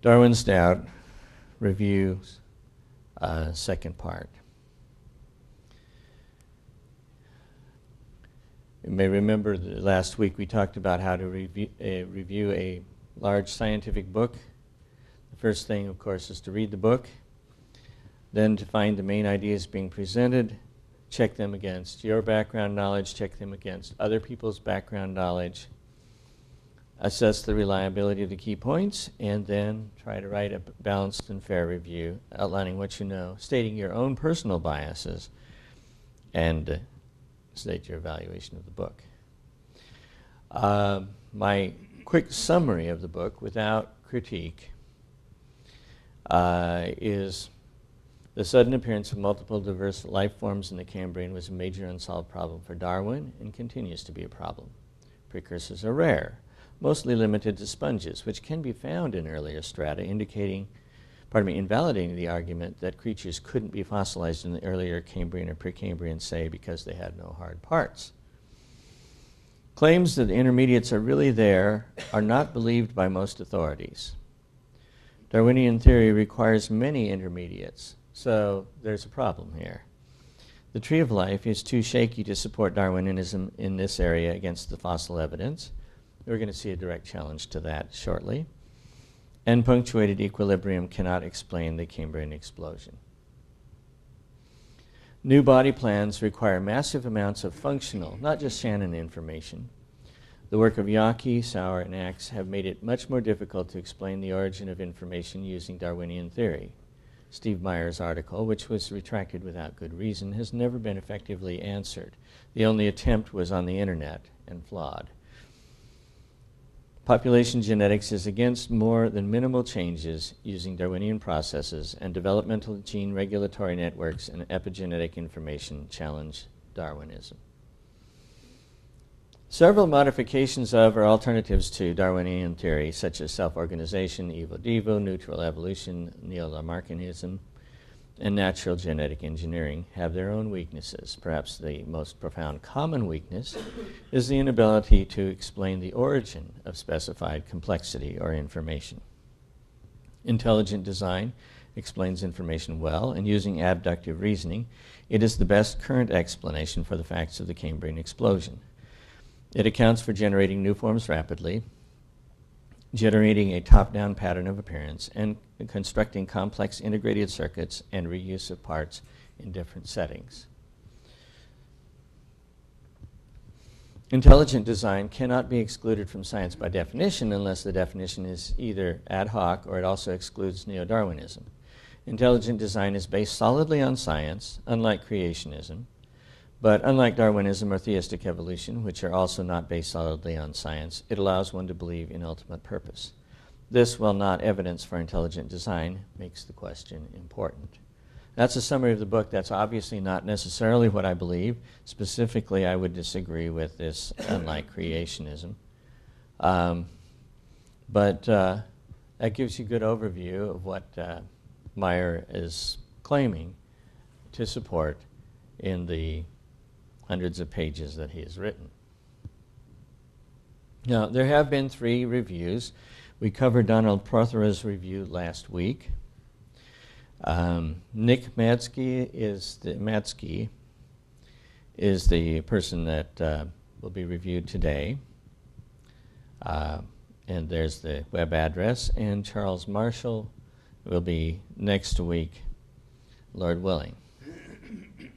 Darwin's Doubt reviews, uh, second part. You may remember last week we talked about how to review, uh, review a large scientific book. The first thing, of course, is to read the book, then to find the main ideas being presented, check them against your background knowledge, check them against other people's background knowledge, assess the reliability of the key points, and then try to write a balanced and fair review outlining what you know, stating your own personal biases, and uh, state your evaluation of the book. Uh, my quick summary of the book without critique uh, is the sudden appearance of multiple diverse life forms in the Cambrian was a major unsolved problem for Darwin and continues to be a problem. Precursors are rare, mostly limited to sponges, which can be found in earlier strata, indicating pardon me, invalidating the argument that creatures couldn't be fossilized in the earlier Cambrian or Precambrian, say, because they had no hard parts. Claims that the intermediates are really there are not believed by most authorities. Darwinian theory requires many intermediates, so there's a problem here. The tree of life is too shaky to support Darwinism in this area against the fossil evidence. We're going to see a direct challenge to that shortly. Unpunctuated equilibrium cannot explain the Cambrian explosion. New body plans require massive amounts of functional, not just Shannon information. The work of Yockey, Sauer, and Axe have made it much more difficult to explain the origin of information using Darwinian theory. Steve Meyer's article, which was retracted without good reason, has never been effectively answered. The only attempt was on the internet and flawed. Population genetics is against more than minimal changes using Darwinian processes, and developmental gene regulatory networks and epigenetic information challenge Darwinism. Several modifications of or alternatives to Darwinian theory, such as self organization, Evo Devo, neutral evolution, neo Lamarckianism, and natural genetic engineering have their own weaknesses. Perhaps the most profound common weakness is the inability to explain the origin of specified complexity or information. Intelligent design explains information well, and using abductive reasoning, it is the best current explanation for the facts of the Cambrian explosion. It accounts for generating new forms rapidly, generating a top-down pattern of appearance, and constructing complex integrated circuits and reuse of parts in different settings. Intelligent design cannot be excluded from science by definition unless the definition is either ad hoc or it also excludes neo Darwinism. Intelligent design is based solidly on science, unlike creationism, but unlike Darwinism or theistic evolution, which are also not based solidly on science, it allows one to believe in ultimate purpose. This, while not evidence for intelligent design, makes the question important. That's a summary of the book. That's obviously not necessarily what I believe. Specifically, I would disagree with this, unlike creationism. Um, but uh, that gives you a good overview of what uh, Meyer is claiming to support in the hundreds of pages that he has written. Now, there have been three reviews. We covered Donald Prothero's review last week. Um, Nick Matzke is the Matzke is the person that uh, will be reviewed today. Uh, and there's the web address. And Charles Marshall will be next week, Lord willing.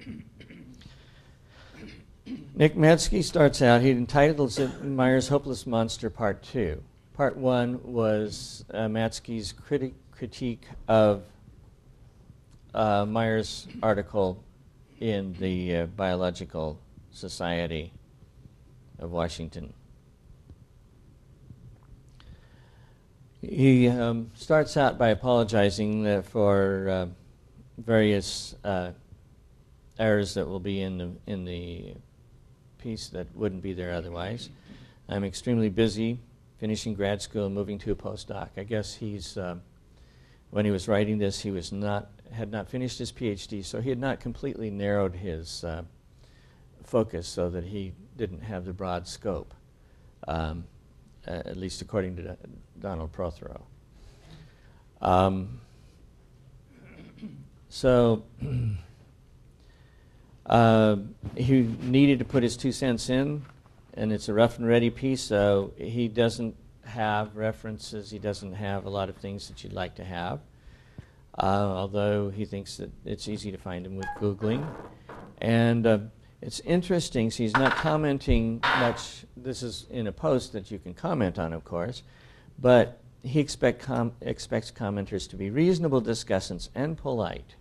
Nick Matzke starts out, he entitles it Meyer's Hopeless Monster Part 2. Part 1 was uh, Matzke's criti- critique of uh, Meyer's article in the uh, Biological Society of Washington. He um, starts out by apologizing for uh, various uh, errors that will be in the, in the piece that wouldn't be there otherwise. I'm extremely busy finishing grad school and moving to a postdoc. I guess he's, uh, when he was writing this, he was not, had not finished his PhD, so he had not completely narrowed his uh, focus so that he didn't have the broad scope, um, at least according to Donald Prothero. Um, so uh, he needed to put his two cents in, and it's a rough and ready piece, so he doesn't have references, he doesn't have a lot of things that you'd like to have, uh, although he thinks that it's easy to find them with Googling. And uh, it's interesting, so he's not commenting much. This is in a post that you can comment on, of course, but he expect com- expects commenters to be reasonable discussants and polite,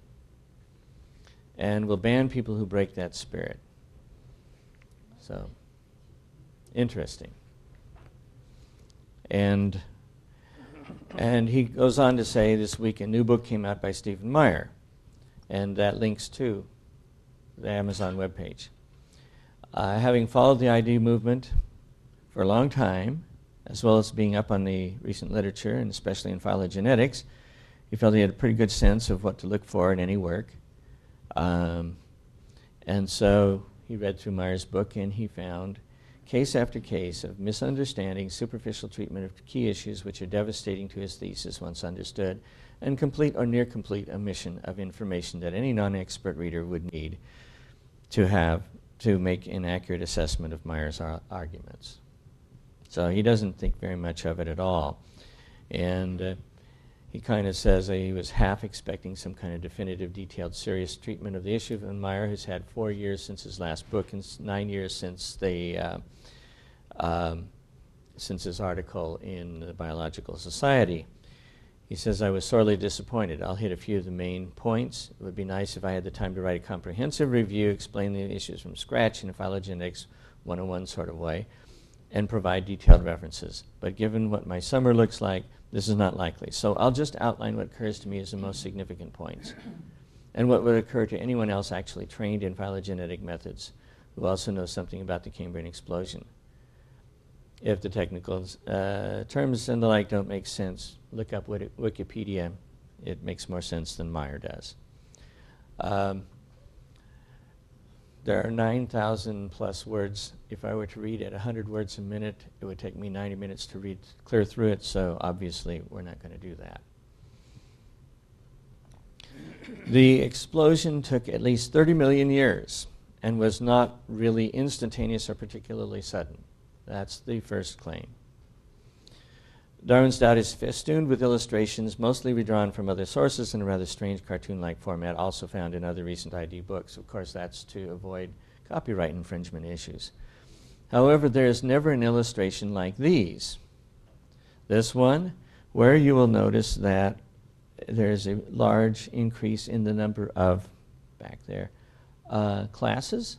and will ban people who break that spirit. So, interesting. And and he goes on to say this week a new book came out by Stephen Meyer, and that links to the Amazon webpage. Uh, having followed the ID movement for a long time, as well as being up on the recent literature, and especially in phylogenetics, he felt he had a pretty good sense of what to look for in any work. Um, and so he read through Meyer's book and he found case after case of misunderstanding, superficial treatment of key issues which are devastating to his thesis once understood, and complete or near complete omission of information that any non expert reader would need to have to make an accurate assessment of Meyer's ar- arguments. So he doesn't think very much of it at all. And uh, he kind of says that he was half expecting some kind of definitive, detailed, serious treatment of the issue. And Meyer has had four years since his last book and nine years since the uh, um, since his article in the Biological Society. He says, I was sorely disappointed. I'll hit a few of the main points. It would be nice if I had the time to write a comprehensive review, explain the issues from scratch in a phylogenetics 101 sort of way and provide detailed references. But given what my summer looks like, this is not likely. So I'll just outline what occurs to me as the most significant points and what would occur to anyone else actually trained in phylogenetic methods who also knows something about the Cambrian explosion. If the technical uh, terms and the like don't make sense, look up Wikipedia. It makes more sense than Meyer does. Um, there are 9,000 plus words. If I were to read at 100 words a minute, it would take me 90 minutes to read clear through it, so obviously we're not going to do that. The explosion took at least 30 million years and was not really instantaneous or particularly sudden. That's the first claim. Darwin's doubt is festooned with illustrations, mostly redrawn from other sources in a rather strange cartoon like format, also found in other recent ID books. Of course, that's to avoid copyright infringement issues. However, there is never an illustration like these. This one, where you will notice that there is a large increase in the number of, back there, uh, classes,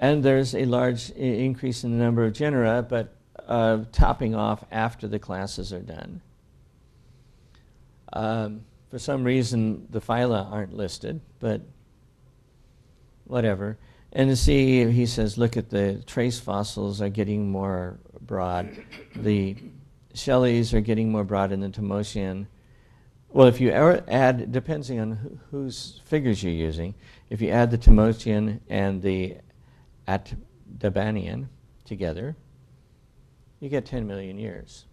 and there's a large increase in the number of genera, but uh, topping off after the classes are done. Um, for some reason, the phyla aren't listed, but whatever. And to see, he says, look at the trace fossils are getting more broad. The Shelleys are getting more broad in the Tommotian. Well, if you add, depending on whose figures you're using, if you add the Tommotian and the Atdabanian together, you get 10 million years.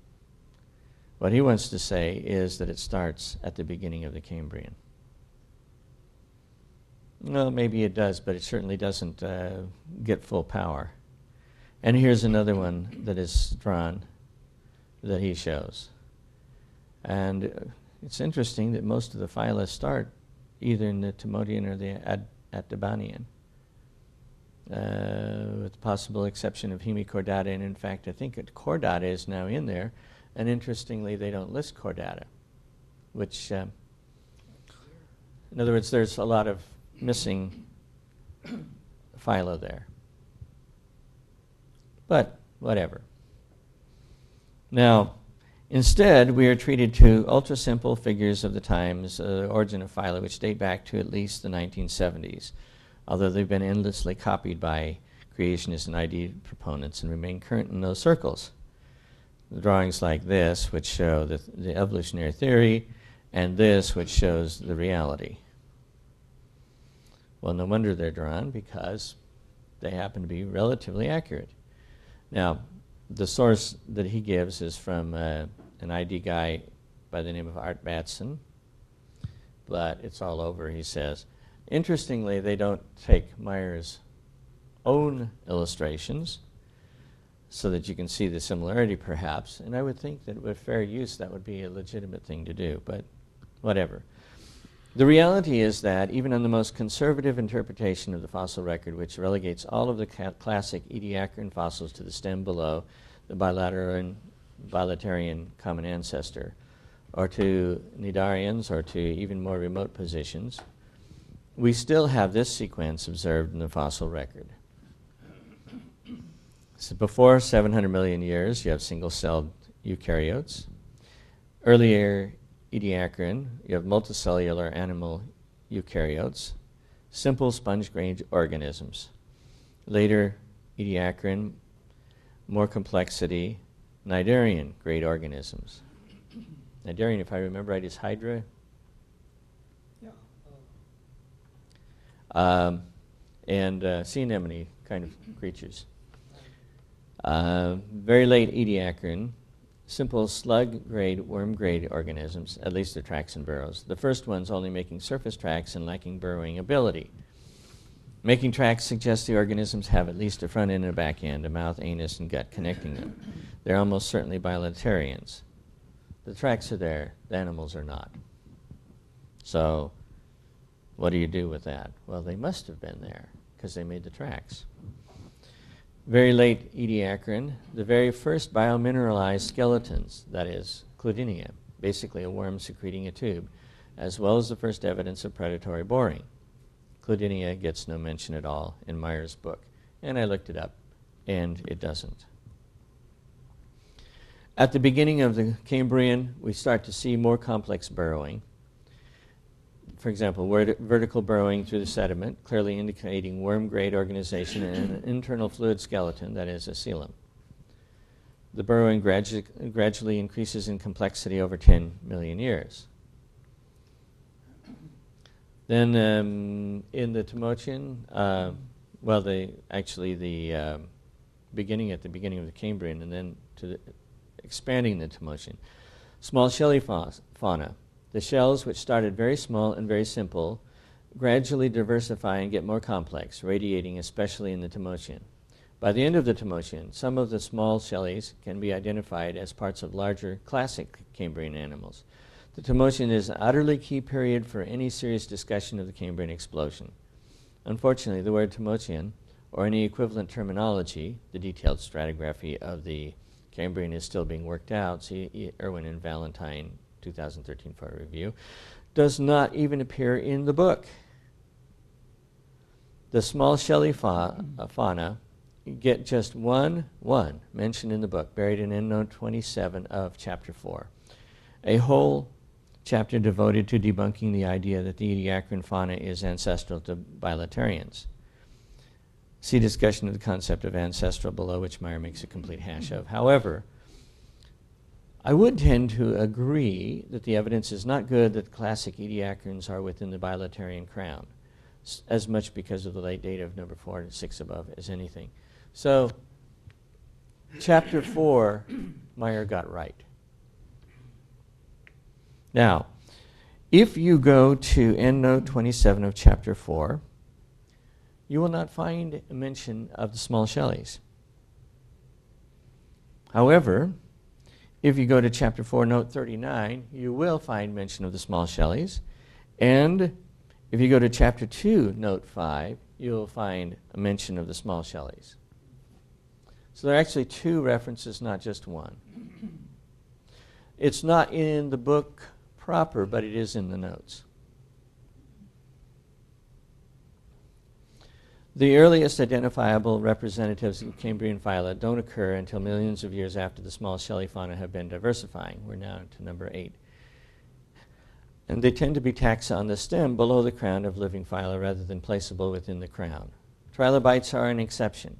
What he wants to say is that it starts at the beginning of the Cambrian. Well, maybe it does, but it certainly doesn't uh, get full power. And here's another one that is drawn that he shows. And uh, it's interesting that most of the phyla start either in the Timonian or the Ad- uh, with the possible exception of Hemichordata. And in fact, I think Chordata is now in there. And interestingly, they don't list Chordata, which, uh, in other words, there's a lot of missing phyla there. But whatever. Now, instead, we are treated to ultra simple figures of the times, uh, origin of phyla, which date back to at least the 1970s although they've been endlessly copied by creationists and ID proponents and remain current in those circles. The drawings like this, which show the, the evolutionary theory, and this, which shows the reality. Well, no wonder they're drawn because they happen to be relatively accurate. Now, the source that he gives is from uh, an ID guy by the name of Art Battson, but it's all over, he says. Interestingly, they don't take Meyer's own illustrations so that you can see the similarity perhaps, and I would think that with fair use that would be a legitimate thing to do, but whatever. The reality is that even on the most conservative interpretation of the fossil record, which relegates all of the classic Ediacaran fossils to the stem below the bilateral bilaterian common ancestor, or to Cnidarians, or to even more remote positions, we still have this sequence observed in the fossil record. So before 700 million years, you have single-celled eukaryotes. Earlier Ediacaran, you have multicellular animal eukaryotes, simple sponge-grained organisms. Later Ediacaran, more complexity, Cnidarian grade organisms. Cnidarian, if I remember right, is Hydra. Um, and uh, sea anemone kind of creatures. Uh, very late Ediacaran, simple slug-grade, worm-grade organisms, at least the tracks and burrows. The first ones only making surface tracks and lacking burrowing ability. Making tracks suggests the organisms have at least a front end and a back end, a mouth, anus, and gut connecting them. They're almost certainly bilaterians. The tracks are there, the animals are not. So, what do you do with that? Well, they must have been there because they made the tracks. Very late Ediacaran, the very first biomineralized skeletons, that is, Cloudina, basically a worm secreting a tube, as well as the first evidence of predatory boring. Cloudina gets no mention at all in Meyer's book, and I looked it up, and it doesn't. At the beginning of the Cambrian, we start to see more complex burrowing. For example, vertical burrowing through the sediment, clearly indicating worm-grade organization and an internal fluid skeleton, that is, a coelom. The burrowing gradu- gradually increases in complexity over 10 million years. Then um, in the Tommotian, uh, well, the, actually the uh, beginning at the beginning of the Cambrian, and then to the, expanding the Tommotian. Small shelly fauna. The shells, which started very small and very simple, gradually diversify and get more complex, radiating especially in the Tommotian. By the end of the Tommotian, some of the small shellies can be identified as parts of larger classic Cambrian animals. The Tommotian is an utterly key period for any serious discussion of the Cambrian explosion. Unfortunately, the word Tommotian, or any equivalent terminology, the detailed stratigraphy of the Cambrian is still being worked out, see Erwin and Valentine, 2013 for a review, does not even appear in the book. The small shelly fa- uh, fauna get just one, one mentioned in the book, buried in endnote 27 of chapter 4. A whole chapter devoted to debunking the idea that the Ediacaran fauna is ancestral to bilaterians. See discussion of the concept of ancestral below, which Meyer makes a complete hash of. However, I would tend to agree that the evidence is not good that classic Ediacarans are within the bilaterian crown, as much because of the late data of number four and six above as anything. So, chapter four, Meyer got right. Now, if you go to endnote 27 of chapter 4, you will not find a mention of the small shellies. However, if you go to chapter 4, note 39, you will find mention of the small shelleys. And if you go to chapter 2, note 5, you'll find a mention of the small shelleys. So there are actually two references, not just one. It's not in the book proper, but it is in the notes. The earliest identifiable representatives of Cambrian phyla don't occur until millions of years after the small shelly fauna have been diversifying. We're now to number eight. And they tend to be taxa on the stem below the crown of living phyla rather than placeable within the crown. Trilobites are an exception.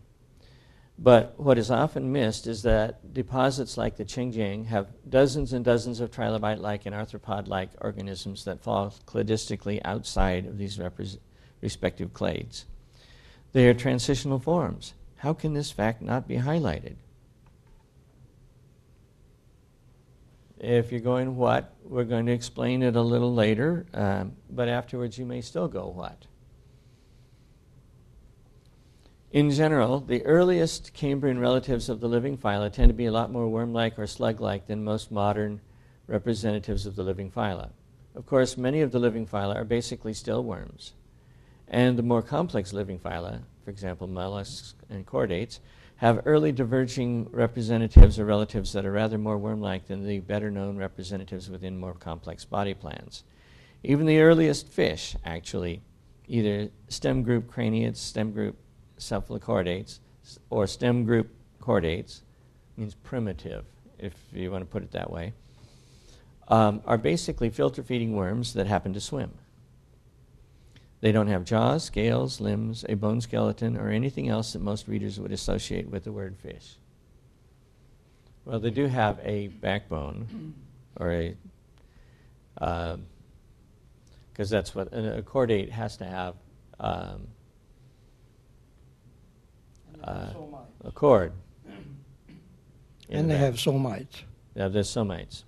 But what is often missed is that deposits like the Chengjiang have dozens and dozens of trilobite like and arthropod like organisms that fall cladistically outside of these respective clades. They are transitional forms. How can this fact not be highlighted? If you're going what, we're going to explain it a little later, um, but afterwards you may still go what. In general, the earliest Cambrian relatives of the living phyla tend to be a lot more worm like or slug like than most modern representatives of the living phyla. Of course, many of the living phyla are basically still worms. And the more complex living phyla, for example, mollusks and chordates, have early diverging representatives or relatives that are rather more worm like than the better known representatives within more complex body plans. Even the earliest fish, actually, either stem group craniates, stem group cephalochordates, or stem group chordates, means primitive, if you want to put it that way, um, are basically filter feeding worms that happen to swim. They don't have jaws, scales, limbs, a bone skeleton, or anything else that most readers would associate with the word fish. Well, they do have a backbone, or a, because uh, that's what a chordate has to have. Um, uh, a cord. And they have somites. Yeah, there's somites.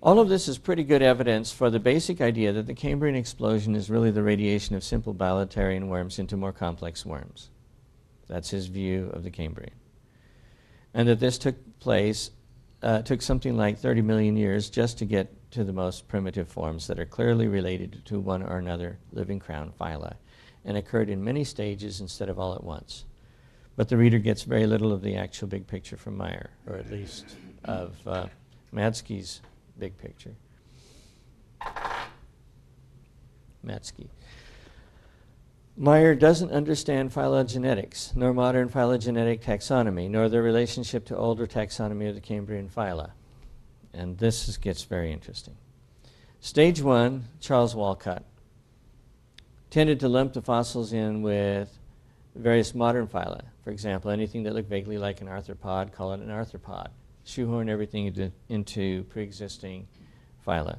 All of this is pretty good evidence for the basic idea that the Cambrian explosion is really the radiation of simple bilaterian worms into more complex worms. That's his view of the Cambrian. And that this took place, uh, took something like 30 million years just to get to the most primitive forms that are clearly related to one or another living crown phyla, and occurred in many stages instead of all at once. But the reader gets very little of the actual big picture from Meyer, or at least of uh, Matzke's big picture. Matzke. Meyer doesn't understand phylogenetics, nor modern phylogenetic taxonomy, nor the relationship to older taxonomy of the Cambrian phyla. And this is, gets very interesting. Stage one, Charles Walcott, tended to lump the fossils in with various modern phyla. For example, anything that looked vaguely like an arthropod, call it an arthropod shoehorn everything into, into pre-existing phyla.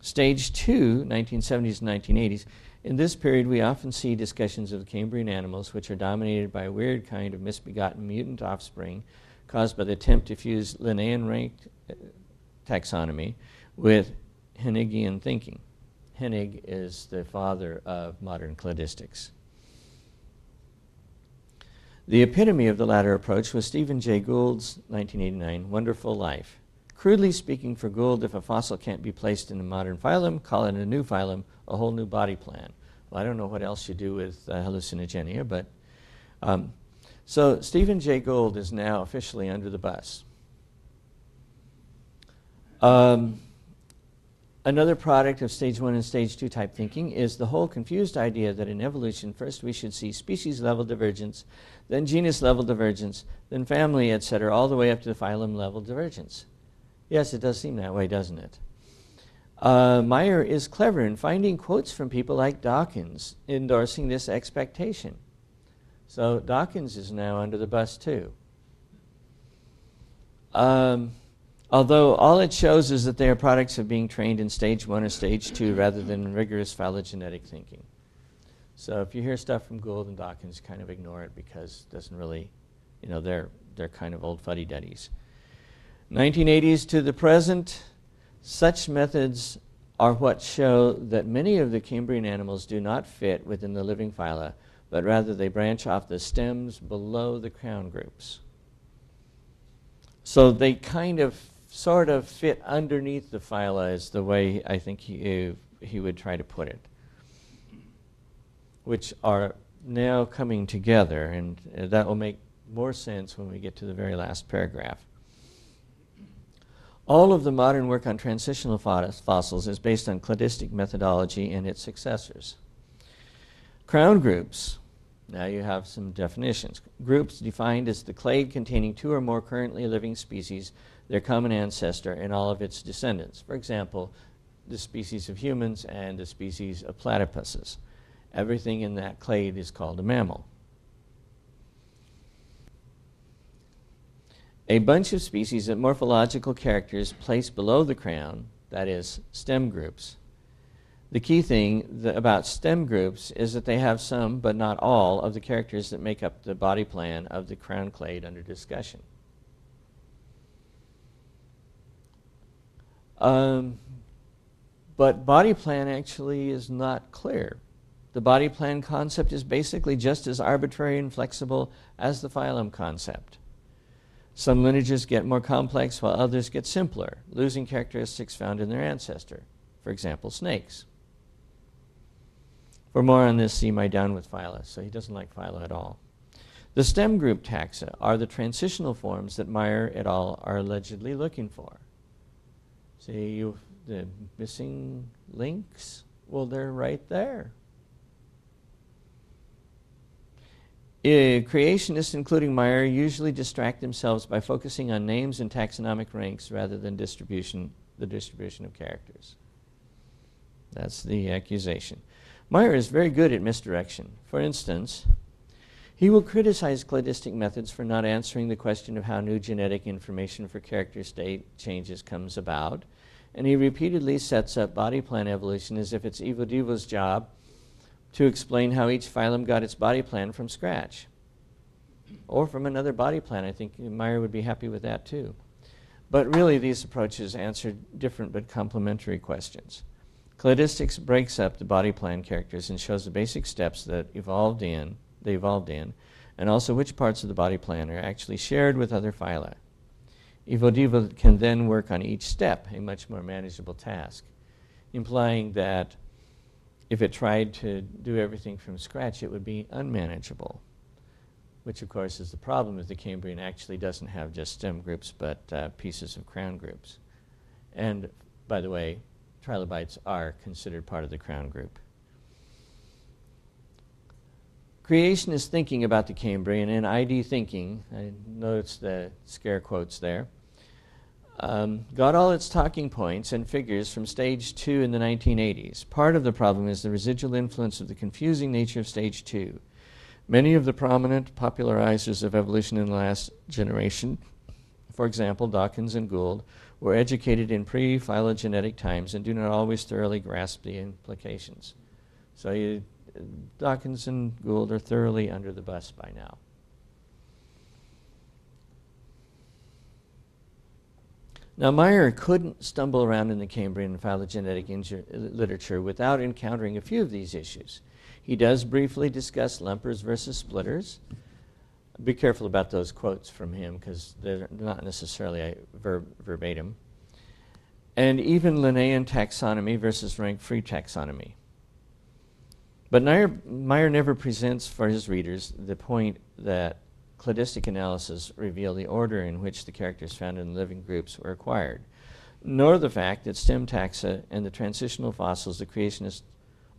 Stage two, 1970s and 1980s. In this period, we often see discussions of the Cambrian animals, which are dominated by a weird kind of misbegotten mutant offspring caused by the attempt to fuse Linnaean ranked uh, taxonomy with Hennigian thinking. Hennig is the father of modern cladistics. The epitome of the latter approach was Stephen Jay Gould's 1989 Wonderful Life. Crudely speaking, for Gould, if a fossil can't be placed in a modern phylum, call it a new phylum, a whole new body plan. Well, I don't know what else you do with uh, Hallucigenia, but um, so Stephen Jay Gould is now officially under the bus. Um, Another product of stage one and stage two type thinking is the whole confused idea that in evolution, first we should see species level divergence, then genus level divergence, then family, etc., all the way up to the phylum level divergence. Yes, it does seem that way, doesn't it? Uh, Meyer is clever in finding quotes from people like Dawkins endorsing this expectation. So Dawkins is now under the bus too. Um, Although all it shows is that they are products of being trained in stage one or stage two rather than rigorous phylogenetic thinking. So if you hear stuff from Gould and Dawkins, kind of ignore it because it doesn't really, you know, they're, they're kind of old fuddy-duddies. 1980s to the present, such methods are what show that many of the Cambrian animals do not fit within the living phyla, but rather they branch off the stems below the crown groups. So they kind of sort of fit underneath the phyla is the way I think he, he would try to put it, which are now coming together, and uh, that will make more sense when we get to the very last paragraph. All of the modern work on transitional fossils is based on cladistic methodology and its successors. Crown groups, now you have some definitions. Groups defined as the clade containing two or more currently living species their common ancestor and all of its descendants. For example, the species of humans and the species of platypuses. Everything in that clade is called a mammal. A bunch of species of morphological characters placed below the crown, that is, stem groups. The key thing about stem groups is that they have some, but not all, of the characters that make up the body plan of the crown clade under discussion. Um, but body plan actually is not clear. The body plan concept is basically just as arbitrary and flexible as the phylum concept. Some lineages get more complex while others get simpler, losing characteristics found in their ancestor, for example, snakes. For more on this, see my down with phyla. So he doesn't like phyla at all. The stem group taxa are the transitional forms that Meyer et al. are allegedly looking for. See you, the missing links? Well, they're right there. Uh, creationists, including Meyer, usually distract themselves by focusing on names and taxonomic ranks rather than distribution, the distribution of characters. That's the accusation. Meyer is very good at misdirection. For instance, he will criticize cladistic methods for not answering the question of how new genetic information for character state changes comes about, and he repeatedly sets up body plan evolution as if it's Evo Devo's job to explain how each phylum got its body plan from scratch. Or from another body plan. I think Meyer would be happy with that too. But really, these approaches answer different but complementary questions. Cladistics breaks up the body plan characters and shows the basic steps that evolved in, they evolved in, and also which parts of the body plan are actually shared with other phyla. EvoDevo can then work on each step, a much more manageable task, implying that if it tried to do everything from scratch, it would be unmanageable, which of course is the problem if the Cambrian actually doesn't have just stem groups but uh, pieces of crown groups. And by the way, trilobites are considered part of the crown group. Creationist thinking about the Cambrian and ID thinking, I noticed the scare quotes there, um, got all its talking points and figures from stage two in the 1980s. Part of the problem is the residual influence of the confusing nature of stage two. Many of the prominent popularizers of evolution in the last generation, for example, Dawkins and Gould, were educated in pre phylogenetic times and do not always thoroughly grasp the implications. So you, Dawkins and Gould are thoroughly under the bus by now. Now, Meyer couldn't stumble around in the Cambrian phylogenetic literature without encountering a few of these issues. He does briefly discuss lumpers versus splitters, be careful about those quotes from him because they're not necessarily ver- verbatim. And even Linnaean taxonomy versus rank free taxonomy. But Meyer, Meyer never presents for his readers the point that cladistic analysis reveal the order in which the characters found in living groups were acquired, nor the fact that stem taxa and the transitional fossils the creationists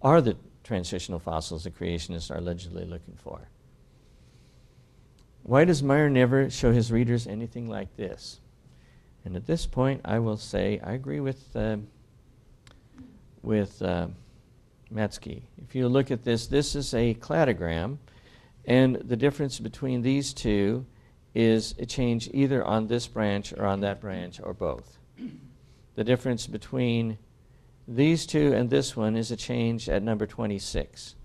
are the transitional fossils the creationists are allegedly looking for. Why does Meyer never show his readers anything like this? And at this point, I will say I agree with uh, with uh, Matzke. If you look at this, this is a cladogram, and the difference between these two is a change either on this branch or on that branch or both. The difference between these two and this one is a change at number 26.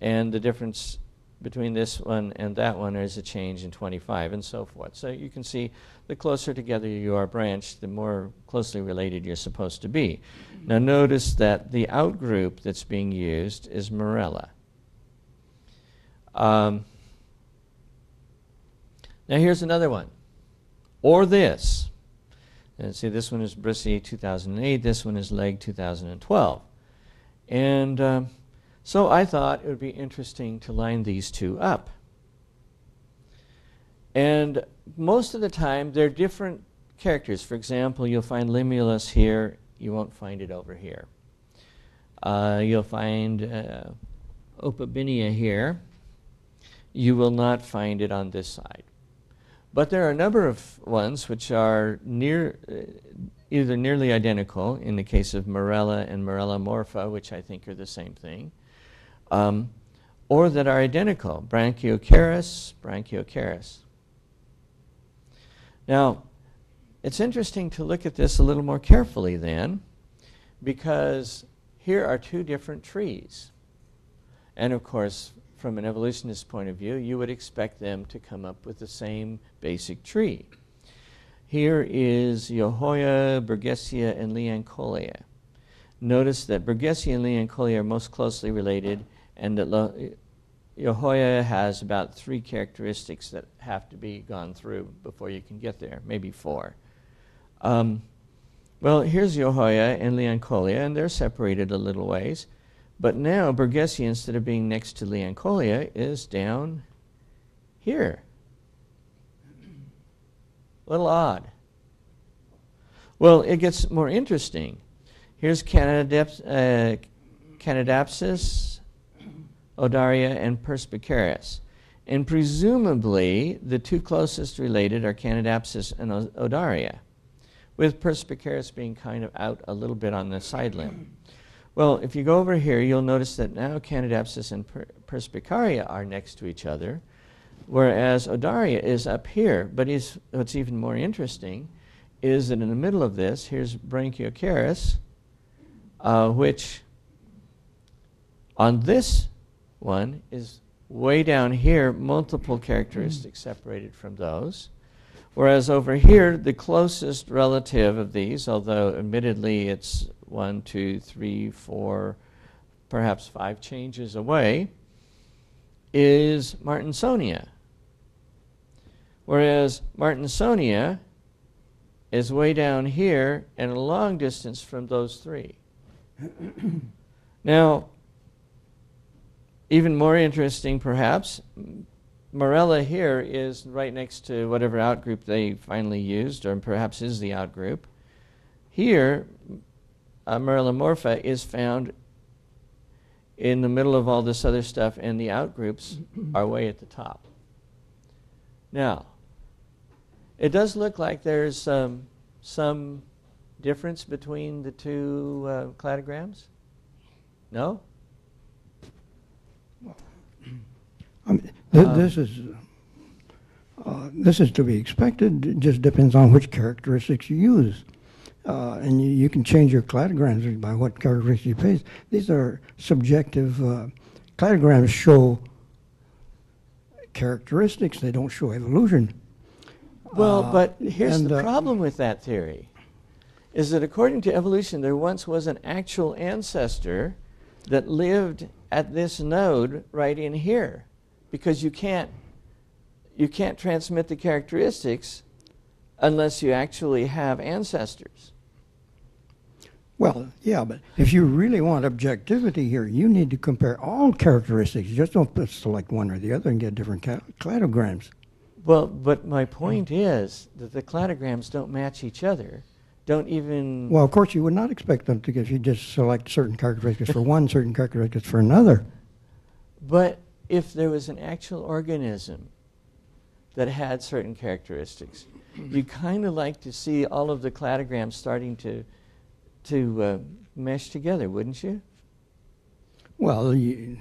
And the difference between this one and that one is a change in 25 and so forth. So you can see the closer together you are branched, the more closely related you're supposed to be. Now notice that the outgroup that's being used is Marrella. Um, now here's another one. Or this. And see, this one is Brissi 2008, this one is Legg 2012. And um, so I thought it would be interesting to line these two up. And most of the time, they're different characters. For example, you'll find limulus here, you won't find it over here. Uh, you'll find uh, opabinia here, you will not find it on this side. But there are a number of ones which are near, uh, either nearly identical in the case of Marrella and Marrellomorpha, which I think are the same thing um, or that are identical, Branchiocaris, Branchiocaris. Now, it's interesting to look at this a little more carefully then, because here are two different trees. And of course, from an evolutionist point of view, you would expect them to come up with the same basic tree. Here is Yohoia, Burgessia, and Leanchoilia. Notice that Burgessia and Leanchoilia are most closely related, and that Lo- has about three characteristics that have to be gone through before you can get there, maybe four. Um, well, here's Yohoia and Leanchoilia, and they're separated a little ways. But now Burgessia, instead of being next to Leanchoilia, is down here. A little odd. Well, it gets more interesting. Here's Canadaspis, uh, Odaria, and Perspicaris. And presumably, the two closest related are Canadaspis and Odaria, with Perspicaris being kind of out a little bit on the side limb. Well, if you go over here, you'll notice that now Canadaspis and per- Perspicaria are next to each other, whereas Odaria is up here. But what's even more interesting is that in the middle of this, here's Branchiocaris, uh, which on this one is way down here, multiple characteristics separated from those. Whereas over here, the closest relative of these, although admittedly it's one, two, three, four, perhaps five changes away, is Martinssonia. Whereas Martinssonia is way down here and a long distance from those three. now, even more interesting, perhaps, Marrella here is right next to whatever outgroup they finally used, or perhaps is the outgroup. Here, uh, Marrellomorpha is found in the middle of all this other stuff, and the outgroups are way at the top. Now, it does look like there's um, some difference between the two uh, cladograms. No? I mean, th- um, this is uh, this is to be expected. It just depends on which characteristics you use. Uh, and you, you, can change your cladograms by what characteristics you place. These are subjective. Uh, cladograms show characteristics, they don't show evolution. Well, uh, but here's and, the uh, problem with that theory is that according to evolution, there once was an actual ancestor that lived at this node right in here because you can't you can't transmit the characteristics unless you actually have ancestors. Well, yeah, but if you really want objectivity here, you need to compare all characteristics. You just don't select one or the other and get different cladograms. Well, but my point is that the cladograms don't match each other. Don't even. Well, of course, you would not expect them to if you just select certain characteristics for one, certain characteristics for another. But if there was an actual organism that had certain characteristics, you kind of like to see all of the cladograms starting to to uh, mesh together, wouldn't you? Well, you,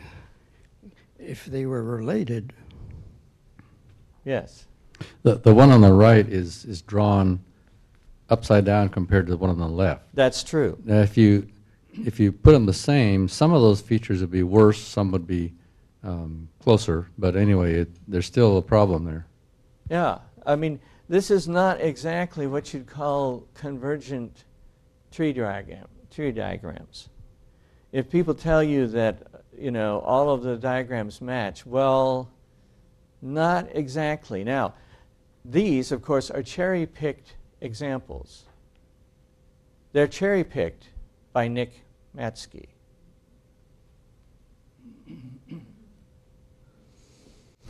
if they were related, Yes. The, the one on the right is, is drawn upside down compared to the one on the left. That's true. Now, if you, if you put them the same, some of those features would be worse, some would be um, closer, but anyway, it, there's still a problem there. Yeah, I mean, this is not exactly what you'd call convergent tree diagram, tree diagrams. If people tell you that, you know, all of the diagrams match, well, not exactly. Now, these, of course, are cherry picked examples. They're cherry picked by Nick Matzke.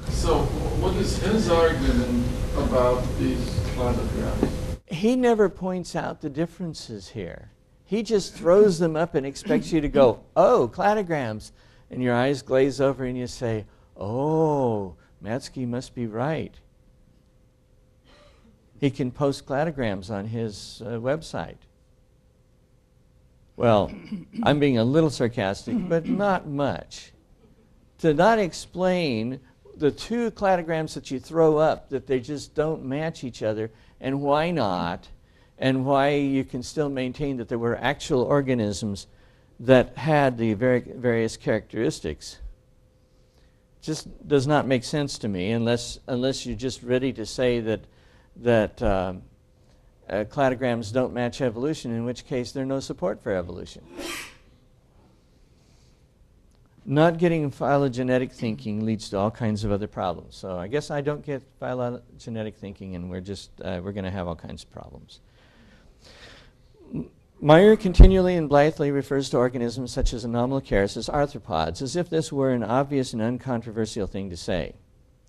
So, what is his argument about these cladograms? He never points out the differences here. He just throws them up and expects you to go, oh, cladograms. And your eyes glaze over and you say, oh, Matzke must be right. He can post cladograms on his uh, website. Well, I'm being a little sarcastic, but not much. To not explain the two cladograms that you throw up, that they just don't match each other, and why not, and why you can still maintain that there were actual organisms that had the various characteristics just does not make sense to me unless unless you're just ready to say that that uh, uh, cladograms don't match evolution, in which case there's no support for evolution. Not getting phylogenetic thinking leads to all kinds of other problems. So I guess I don't get phylogenetic thinking, and we're just uh, we're going to have all kinds of problems. Meyer continually and blithely refers to organisms such as Anomalocaris as arthropods, as if this were an obvious and uncontroversial thing to say.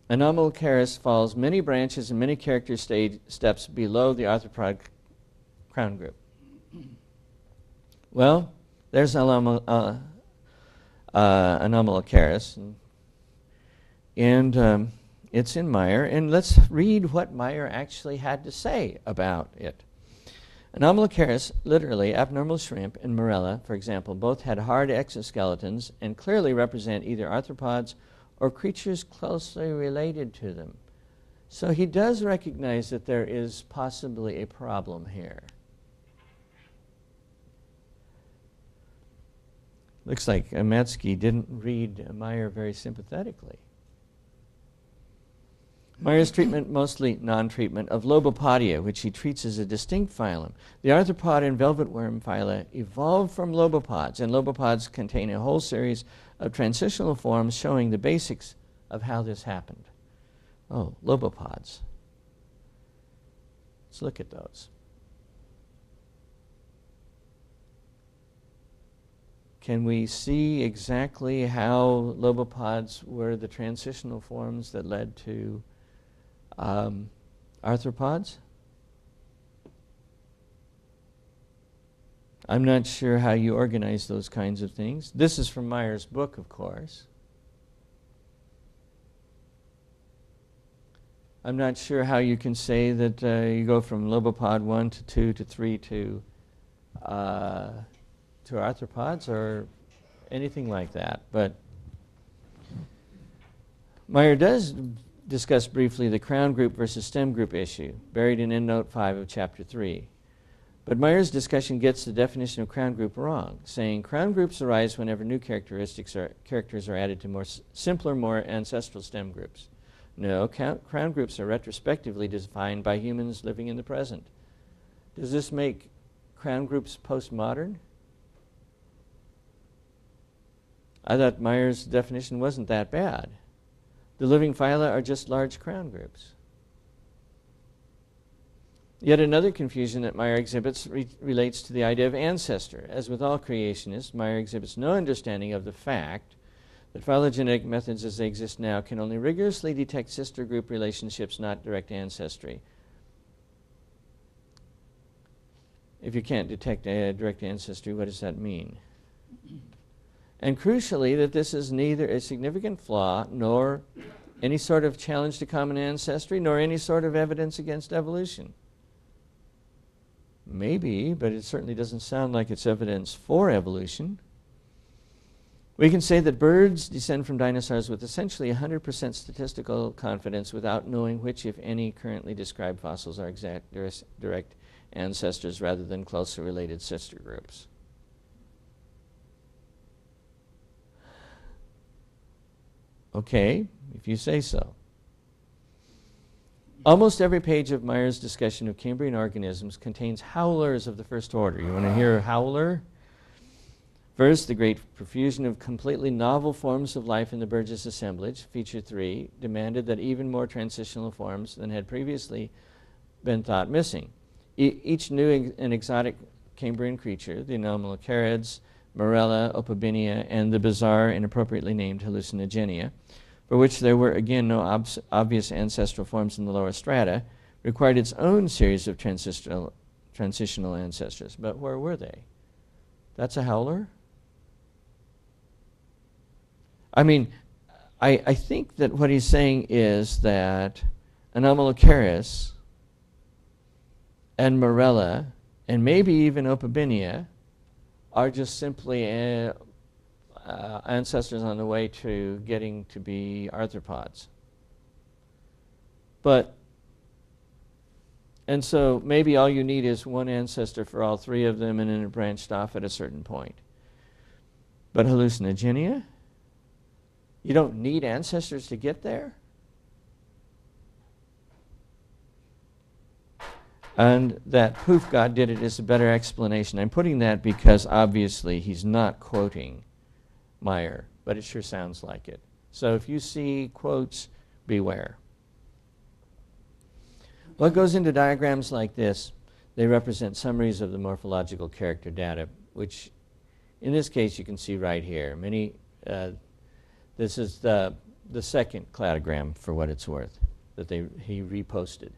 Anomalocaris falls many branches and many character steps below the arthropod crown group. Well, there's Anom- uh, uh, Anomalocaris, and, and um, it's in Meyer. And let's read what Meyer actually had to say about it. Anomalocaris, literally abnormal shrimp, and Marrella, for example, both had hard exoskeletons and clearly represent either arthropods or creatures closely related to them. So he does recognize that there is possibly a problem here. Looks like Matzke didn't read Meyer very sympathetically. Meyer's treatment, mostly non treatment, of Lobopodia, which he treats as a distinct phylum. The arthropod and velvet worm phyla evolved from lobopods, and lobopods contain a whole series of transitional forms showing the basics of how this happened. Oh, lobopods. Let's look at those. Can we see exactly how lobopods were the transitional forms that led to um, arthropods? I'm not sure how you organize those kinds of things. This is from Meyer's book, of course. I'm not sure how you can say that uh, you go from lobopod 1 to 2 to 3 to, uh, to arthropods or anything like that. But Meyer does discuss briefly the crown group versus stem group issue, buried in endnote 5 of chapter 3. But Meyer's discussion gets the definition of crown group wrong, saying crown groups arise whenever new characteristics are, characters are added to more simpler, more ancestral stem groups. No, crown groups are retrospectively defined by humans living in the present. Does this make crown groups postmodern? I thought Meyer's definition wasn't that bad. The living phyla are just large crown groups. Yet another confusion that Meyer exhibits re- relates to the idea of ancestor. As with all creationists, Meyer exhibits no understanding of the fact that phylogenetic methods as they exist now can only rigorously detect sister group relationships, not direct ancestry. If you can't detect direct ancestry, what does that mean? And crucially, that this is neither a significant flaw nor any sort of challenge to common ancestry nor any sort of evidence against evolution. Maybe, but it certainly doesn't sound like it's evidence for evolution. We can say that birds descend from dinosaurs with essentially 100% statistical confidence without knowing which, if any, currently described fossils are exact direct ancestors rather than closely related sister groups. Okay, if you say so. Almost every page of Meyer's discussion of Cambrian organisms contains howlers of the first order. You want to hear a howler? First, the great profusion of completely novel forms of life in the Burgess assemblage, feature three, demanded that even more transitional forms than had previously been thought missing. E- each new and exotic Cambrian creature, the Anomalocarids, Marrella, Opabinia, and the bizarre and appropriately named Hallucigenia, for which there were again no ob- obvious ancestral forms in the lower strata, required its own series of transitional, transitional ancestors. But where were they? That's a howler? I mean, I, I think that what he's saying is that Anomalocaris and Marrella, and maybe even Opabinia, are just simply uh, ancestors on the way to getting to be arthropods. But, and so maybe all you need is one ancestor for all three of them and then it branched off at a certain point. But Hallucigenia? You don't need ancestors to get there? And that poof, God did it is a better explanation. I'm putting that because obviously he's not quoting Meyer, but it sure sounds like it. So if you see quotes, beware. What goes into diagrams like this? They represent summaries of the morphological character data, which in this case you can see right here. Many, uh, this is the, the second cladogram for what it's worth that they, he reposted.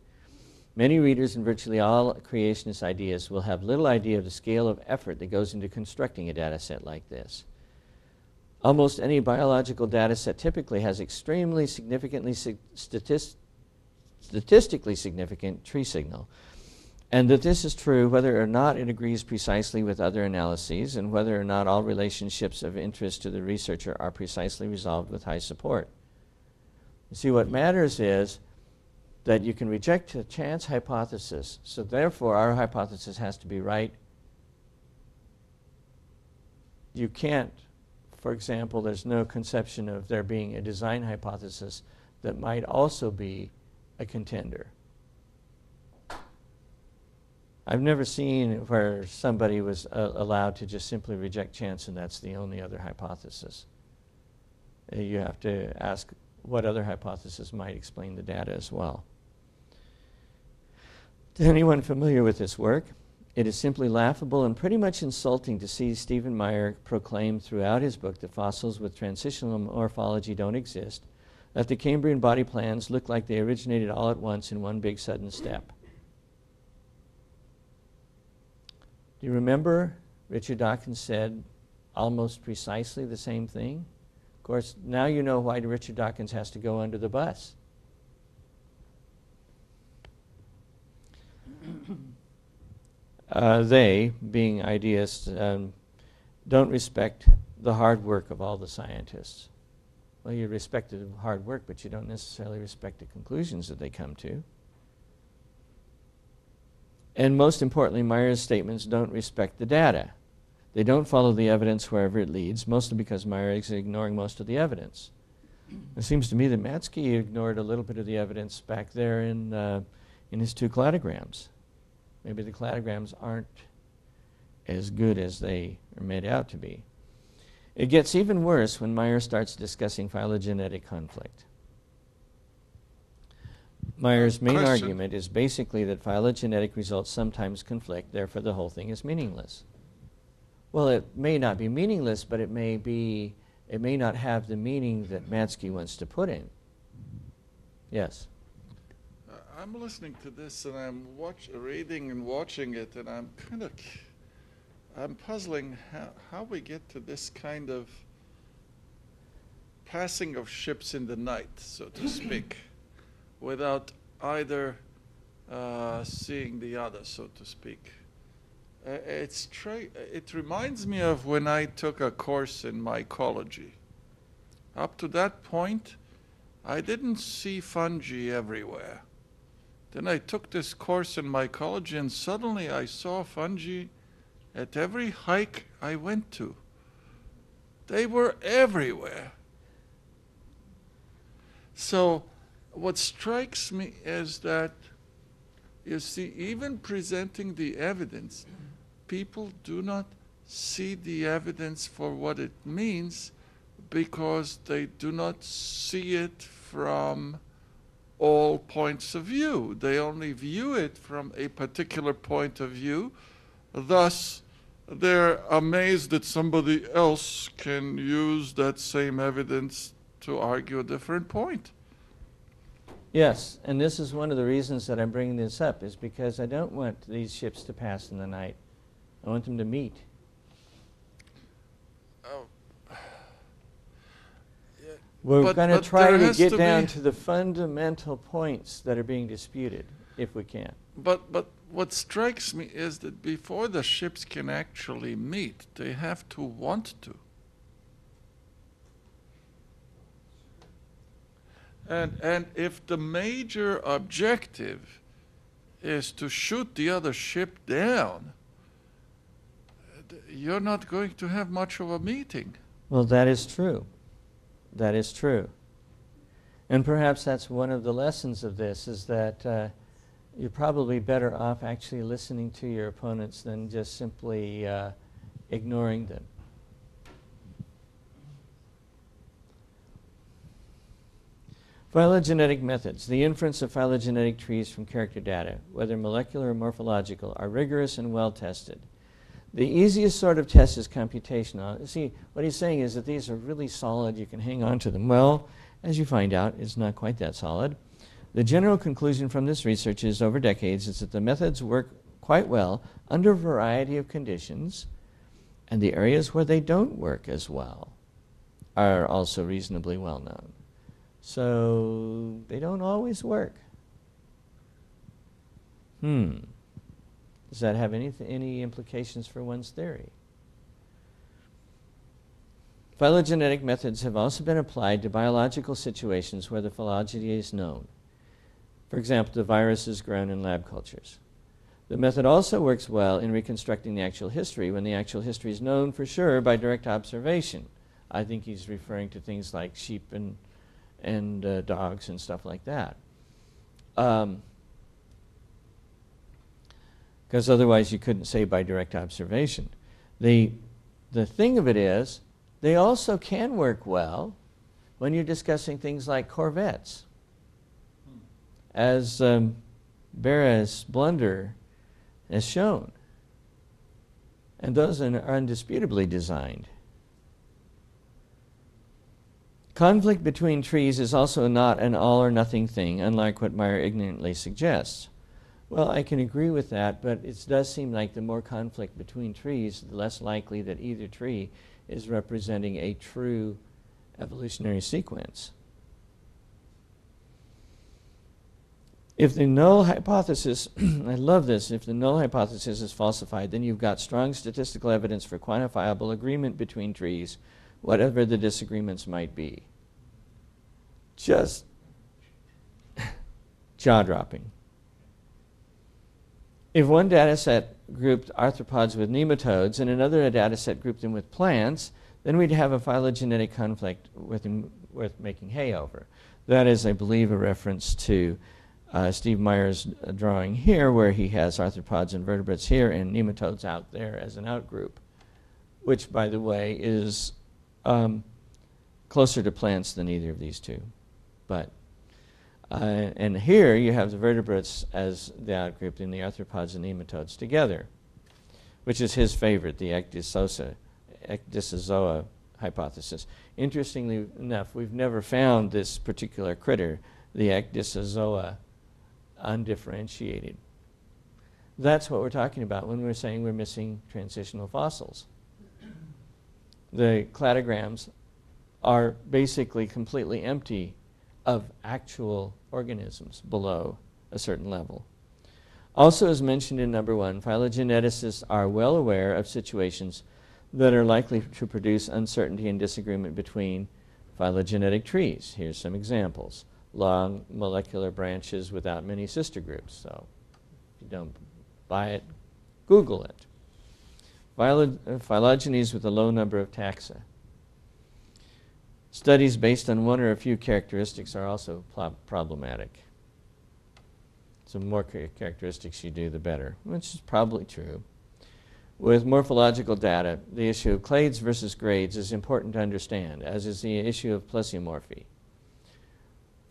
Many readers and virtually all creationist ideas will have little idea of the scale of effort that goes into constructing a data set like this. Almost any biological data set typically has extremely significantly statist statistically significant tree signal. And that this is true whether or not it agrees precisely with other analyses and whether or not all relationships of interest to the researcher are precisely resolved with high support. You see, what matters is that you can reject the chance hypothesis. So, therefore, our hypothesis has to be right. You can't, for example, there's no conception of there being a design hypothesis that might also be a contender. I've never seen where somebody was uh, allowed to just simply reject chance and that's the only other hypothesis. Uh, you have to ask what other hypothesis might explain the data as well. To anyone familiar with this work, it is simply laughable and pretty much insulting to see Stephen Meyer proclaim throughout his book that fossils with transitional morphology don't exist, that the Cambrian body plans look like they originated all at once in one big sudden step. Do you remember Richard Dawkins said almost precisely the same thing? Of course, now you know why Richard Dawkins has to go under the bus. Uh, they, being ideists, um, don't respect the hard work of all the scientists. Well, you respect the hard work, but you don't necessarily respect the conclusions that they come to. And most importantly, Meyer's statements don't respect the data. They don't follow the evidence wherever it leads, mostly because Meyer is ignoring most of the evidence. It seems to me that Matzke ignored a little bit of the evidence back there in, uh, in his two cladograms. Maybe the cladograms aren't as good as they are made out to be. It gets even worse when Meyer starts discussing phylogenetic conflict. Meyer's main Question. argument is basically that phylogenetic results sometimes conflict, therefore the whole thing is meaningless. Well, it may not be meaningless, but it may be it may not have the meaning that Matzke wants to put in. Yes. I'm listening to this and I'm watch, reading and watching it, and I'm kind of, I'm puzzling how, how we get to this kind of passing of ships in the night, so to speak, without either uh, seeing the other, so to speak. Uh, it's tra- it reminds me of when I took a course in mycology. Up to that point, I didn't see fungi everywhere. Then I took this course in mycology, and suddenly I saw fungi at every hike I went to. They were everywhere. So, what strikes me is that, you see, even presenting the evidence, people do not see the evidence for what it means because they do not see it from all points of view. They only view it from a particular point of view. Thus, they're amazed that somebody else can use that same evidence to argue a different point. Yes, and this is one of the reasons that I'm bringing this up, is because I don't want these ships to pass in the night. I want them to meet. Oh. We're But- going to but try there to has get to down be- to the fundamental points that are being disputed, if we can. But but what strikes me is that before the ships can actually meet, they have to want to. And and if the major objective is to shoot the other ship down, th- you're not going to have much of a meeting. Well, that is true. That is true. And perhaps that's one of the lessons of this is that uh, you're probably better off actually listening to your opponents than just simply uh, ignoring them. Phylogenetic methods. The inference of phylogenetic trees from character data, whether molecular or morphological, are rigorous and well tested. The easiest sort of test is computational. See, what he's saying is that these are really solid, you can hang on to them. Well, as you find out, it's not quite that solid. The general conclusion from this research is over decades is that the methods work quite well under a variety of conditions, and the areas where they don't work as well are also reasonably well known. So they don't always work. Hmm. Does that have any, any implications for one's theory? Phylogenetic methods have also been applied to biological situations where the phylogeny is known. For example, the virus is grown in lab cultures. The method also works well in reconstructing the actual history when the actual history is known for sure by direct observation. I think he's referring to things like sheep and and uh, dogs and stuff like that. Because otherwise, you couldn't say by direct observation. The, the thing of it is, they also can work well when you're discussing things like corvettes. As um, Berra's Blunder has shown. And those are undisputably designed. Conflict between trees is also not an all or nothing thing, unlike what Meyer ignorantly suggests. Well, I can agree with that, but it does seem like the more conflict between trees, the less likely that either tree is representing a true evolutionary sequence. If the null hypothesis, I love this, if the null hypothesis is falsified, then you've got strong statistical evidence for quantifiable agreement between trees whatever the disagreements might be. Just jaw dropping. If one data set grouped arthropods with nematodes and another data set grouped them with plants, then we'd have a phylogenetic conflict worth, making hay over. That is, I believe, a reference to uh, Steve Meyer's drawing here, where he has arthropods and vertebrates here and nematodes out there as an outgroup, which, by the way, is um, closer to plants than either of these two. But uh, and here you have the vertebrates as the outgroup and the arthropods and nematodes together, which is his favorite, the ecdysozoa, hypothesis. Interestingly enough, we've never found this particular critter, the ecdysozoa, undifferentiated. That's what we're talking about when we're saying we're missing transitional fossils the cladograms are basically completely empty of actual organisms below a certain level. Also, as mentioned in number one, phylogeneticists are well aware of situations that are likely to produce uncertainty and disagreement between phylogenetic trees. Here's some examples. Long molecular branches without many sister groups. So if you don't buy it, Google it. Uh, phylogenies with a low number of taxa. Studies based on one or a few characteristics are also problematic. So, more characteristics you do, the better, which is probably true. With morphological data, the issue of clades versus grades is important to understand, as is the issue of plesiomorphy.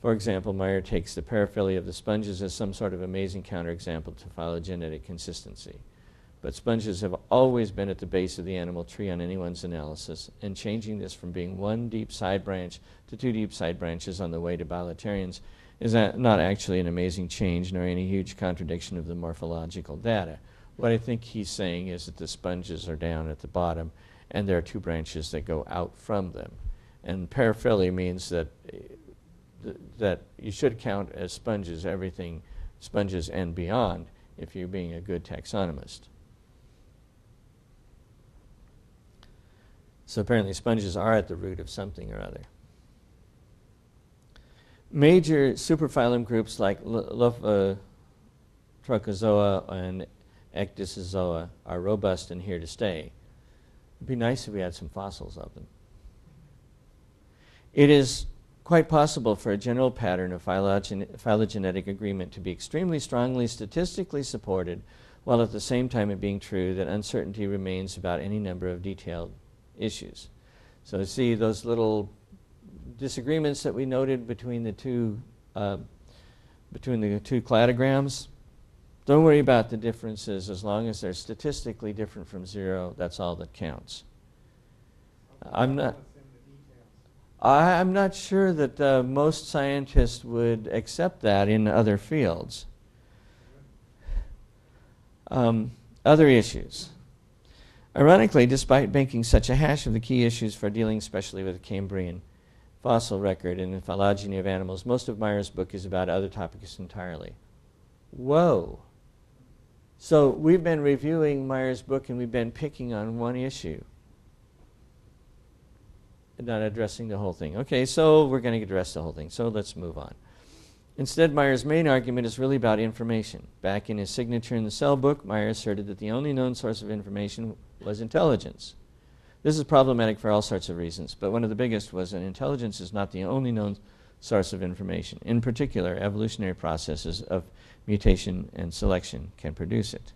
For example, Meyer takes the paraphyly of the sponges as some sort of amazing counterexample to phylogenetic consistency. But sponges have always been at the base of the animal tree on anyone's analysis, and changing this from being one deep side branch to two deep side branches on the way to bilaterians is not actually an amazing change nor any huge contradiction of the morphological data. What I think he's saying is that the sponges are down at the bottom and there are two branches that go out from them. And paraphyly means that, that you should count as sponges everything, sponges and beyond, if you're being a good taxonomist. So apparently, sponges are at the root of something or other. Major superphylum groups like Lophotrochozoa uh, and Ecdysozoa are robust and here to stay. It'd be nice if we had some fossils of them. It is quite possible for a general pattern of phylogen- phylogenetic agreement to be extremely strongly statistically supported, while at the same time it being true that uncertainty remains about any number of detailed issues. So, see those little disagreements that we noted between the two uh, between the two cladograms? Don't worry about the differences as long as they're statistically different from zero. That's all that counts. I'm not. I, I'm not sure that uh, most scientists would accept that in other fields. Um, other issues. Ironically, despite making such a hash of the key issues for dealing especially with the Cambrian fossil record and the phylogeny of animals, most of Meyer's book is about other topics entirely. Whoa. So we've been reviewing Meyer's book and we've been picking on one issue and not addressing the whole thing. Okay, so we're going to address the whole thing. So let's move on. Instead, Meyer's main argument is really about information. Back in his signature in the cell book, Meyer asserted that the only known source of information was intelligence. This is problematic for all sorts of reasons, but one of the biggest was that intelligence is not the only known source of information. In particular, evolutionary processes of mutation and selection can produce it.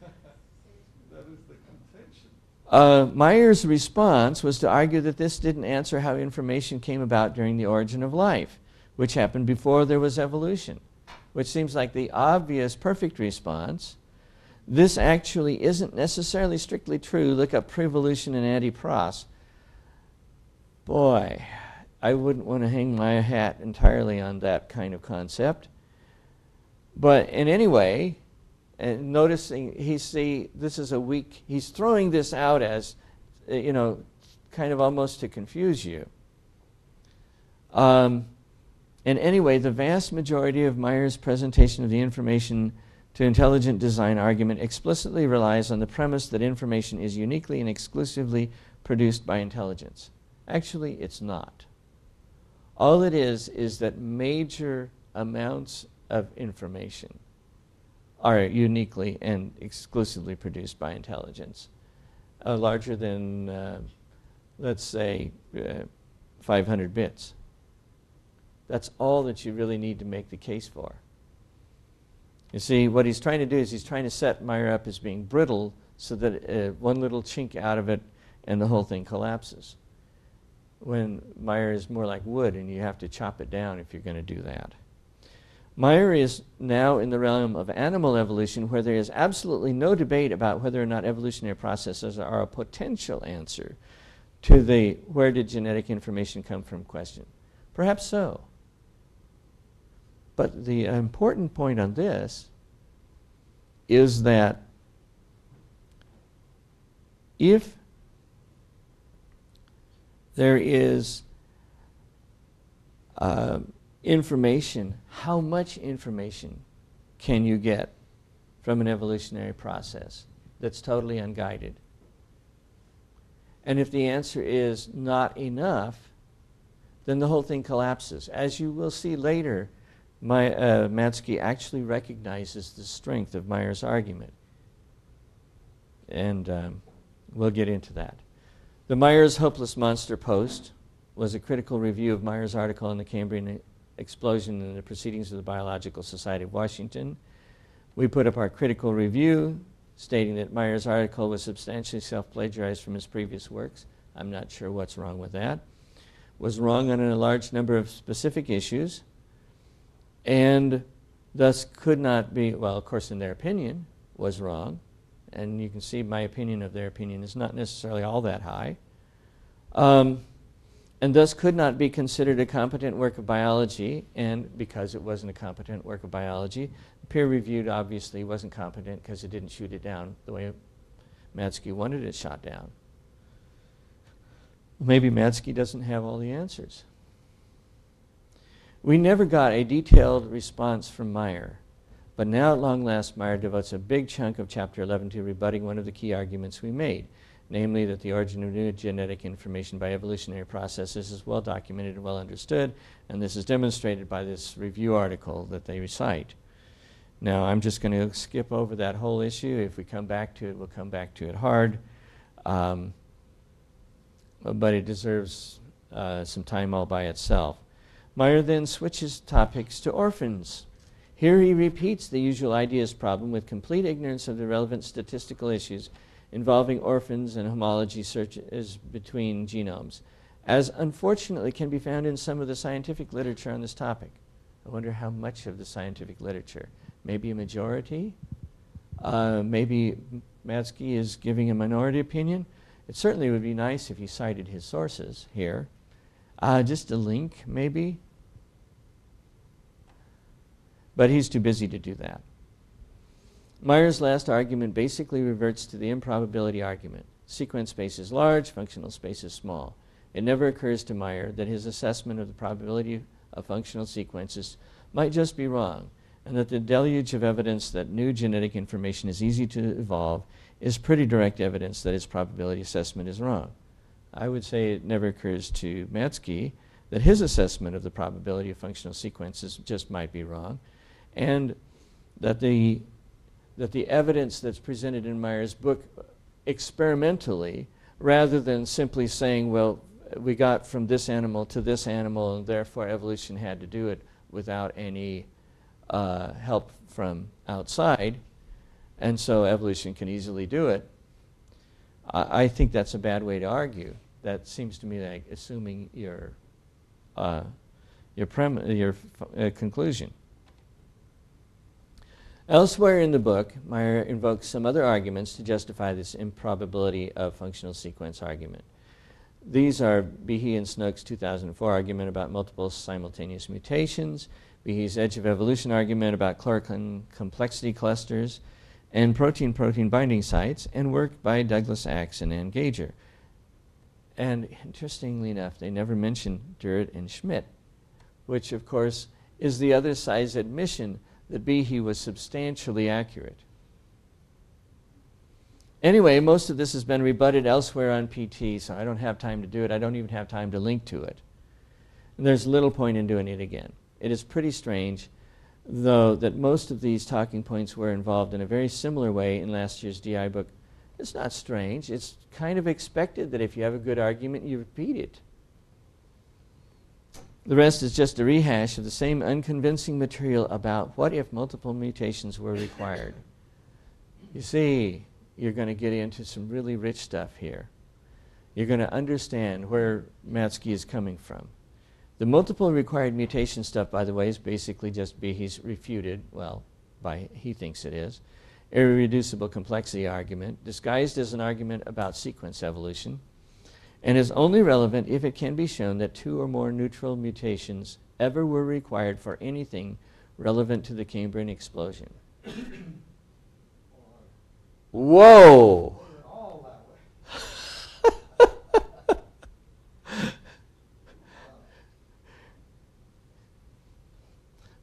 That is the contention. Uh, Meyer's response was to argue that this didn't answer how information came about during the origin of life, which happened before there was evolution, which seems like the obvious perfect response. This actually isn't necessarily strictly true. Look up Prevolution and Addy Pross. Boy, I wouldn't want to hang my hat entirely on that kind of concept. But in any way, and noticing he see this is a weak he's throwing this out as uh, you know kind of almost to confuse you um, and anyway the vast majority of meyer's presentation of the information to intelligent design argument explicitly relies on the premise that information is uniquely and exclusively produced by intelligence. Actually it's not. All it is is that major amounts of information are uniquely and exclusively produced by intelligence, uh, larger than, uh, let's say, uh, 500 bits. That's all that you really need to make the case for. You see, what he's trying to do is he's trying to set Meyer up as being brittle so that uh, one little chink out of it and the whole thing collapses. When Meyer is more like wood and you have to chop it down if you're going to do that. Meyer is now in the realm of animal evolution, where there is absolutely no debate about whether or not evolutionary processes are a potential answer to the where did genetic information come from question. Perhaps so. But the important point on this is that if there is uh, information, how much information can you get from an evolutionary process that's totally unguided? And if the answer is not enough, then the whole thing collapses. As you will see later, my, uh, Matzke actually recognizes the strength of Meyer's argument. And um, we'll get into that. The Meyer's Hopeless Monster post was a critical review of Meyer's article on the Cambrian explosion in the Proceedings of the Biological Society of Washington. We put up our critical review stating that Meyer's article was substantially self plagiarized from his previous works. I'm not sure what's wrong with that. Was wrong on a large number of specific issues, and thus could not be, well, of course, in their opinion, was wrong. And you can see my opinion of their opinion is not necessarily all that high. Um, and thus could not be considered a competent work of biology. And because it wasn't a competent work of biology, peer reviewed obviously wasn't competent because it didn't shoot it down the way Matzke wanted it shot down. Maybe Matzke doesn't have all the answers. We never got a detailed response from Meyer, but now at long last, Meyer devotes a big chunk of Chapter 11 to rebutting one of the key arguments we made namely that the origin of new genetic information by evolutionary processes is well documented and well understood, and this is demonstrated by this review article that they recite. Now, I'm just going to skip over that whole issue. If we come back to it, we'll come back to it hard. Um, but it deserves uh, some time all by itself. Meyer then switches topics to orphans. Here he repeats the usual ideas problem with complete ignorance of the relevant statistical issues involving orphans and homology searches between genomes, as unfortunately can be found in some of the scientific literature on this topic. I wonder how much of the scientific literature. Maybe a majority? Uh, maybe Matzke is giving a minority opinion. It certainly would be nice if he cited his sources here. Uh, just a link, maybe. But he's too busy to do that. Meyer's last argument basically reverts to the improbability argument. Sequence space is large, functional space is small. It never occurs to Meyer that his assessment of the probability of functional sequences might just be wrong, and that the deluge of evidence that new genetic information is easy to evolve is pretty direct evidence that his probability assessment is wrong. I would say it never occurs to Matzke that his assessment of the probability of functional sequences just might be wrong, and that the that the evidence that's presented in Meyer's book experimentally, rather than simply saying, well, we got from this animal to this animal, and therefore evolution had to do it without any uh, help from outside, and so evolution can easily do it. I, I, think that's a bad way to argue. That seems to me like assuming your uh, your, your uh, conclusion. Elsewhere in the book, Meyer invokes some other arguments to justify this improbability of functional sequence argument. These are Behe and Snoke's 2004 argument about multiple simultaneous mutations, Behe's edge of evolution argument about chloroquine complexity clusters, and protein protein binding sites, and work by Douglas Axe and Ann Gauger. And interestingly enough, they never mention Durrett and Schmidt, which, of course, is the other side's admission that Behe was substantially accurate. Anyway, most of this has been rebutted elsewhere on PT, so I don't have time to do it. I don't even have time to link to it. And there's little point in doing it again. It is pretty strange, though, that most of these talking points were involved in a very similar way in last year's DI book. It's not strange. It's kind of expected that if you have a good argument, you repeat it. The rest is just a rehash of the same unconvincing material about what if multiple mutations were required. You see, you're going to get into some really rich stuff here. You're going to understand where Matzke is coming from. The multiple required mutation stuff, by the way, is basically just Behe's refuted, well, by he thinks it is, irreducible complexity argument, disguised as an argument about sequence evolution and is only relevant if it can be shown that two or more neutral mutations ever were required for anything relevant to the Cambrian explosion. Whoa!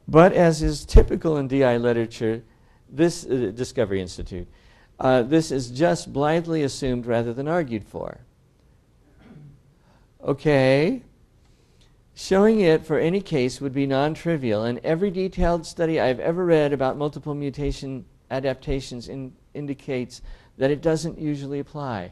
but as is typical in DI literature, this uh, Discovery Institute, uh, this is just blithely assumed rather than argued for. Okay. Showing it for any case would be non trivial, and every detailed study I've ever read about multiple mutation adaptations in, indicates that it doesn't usually apply.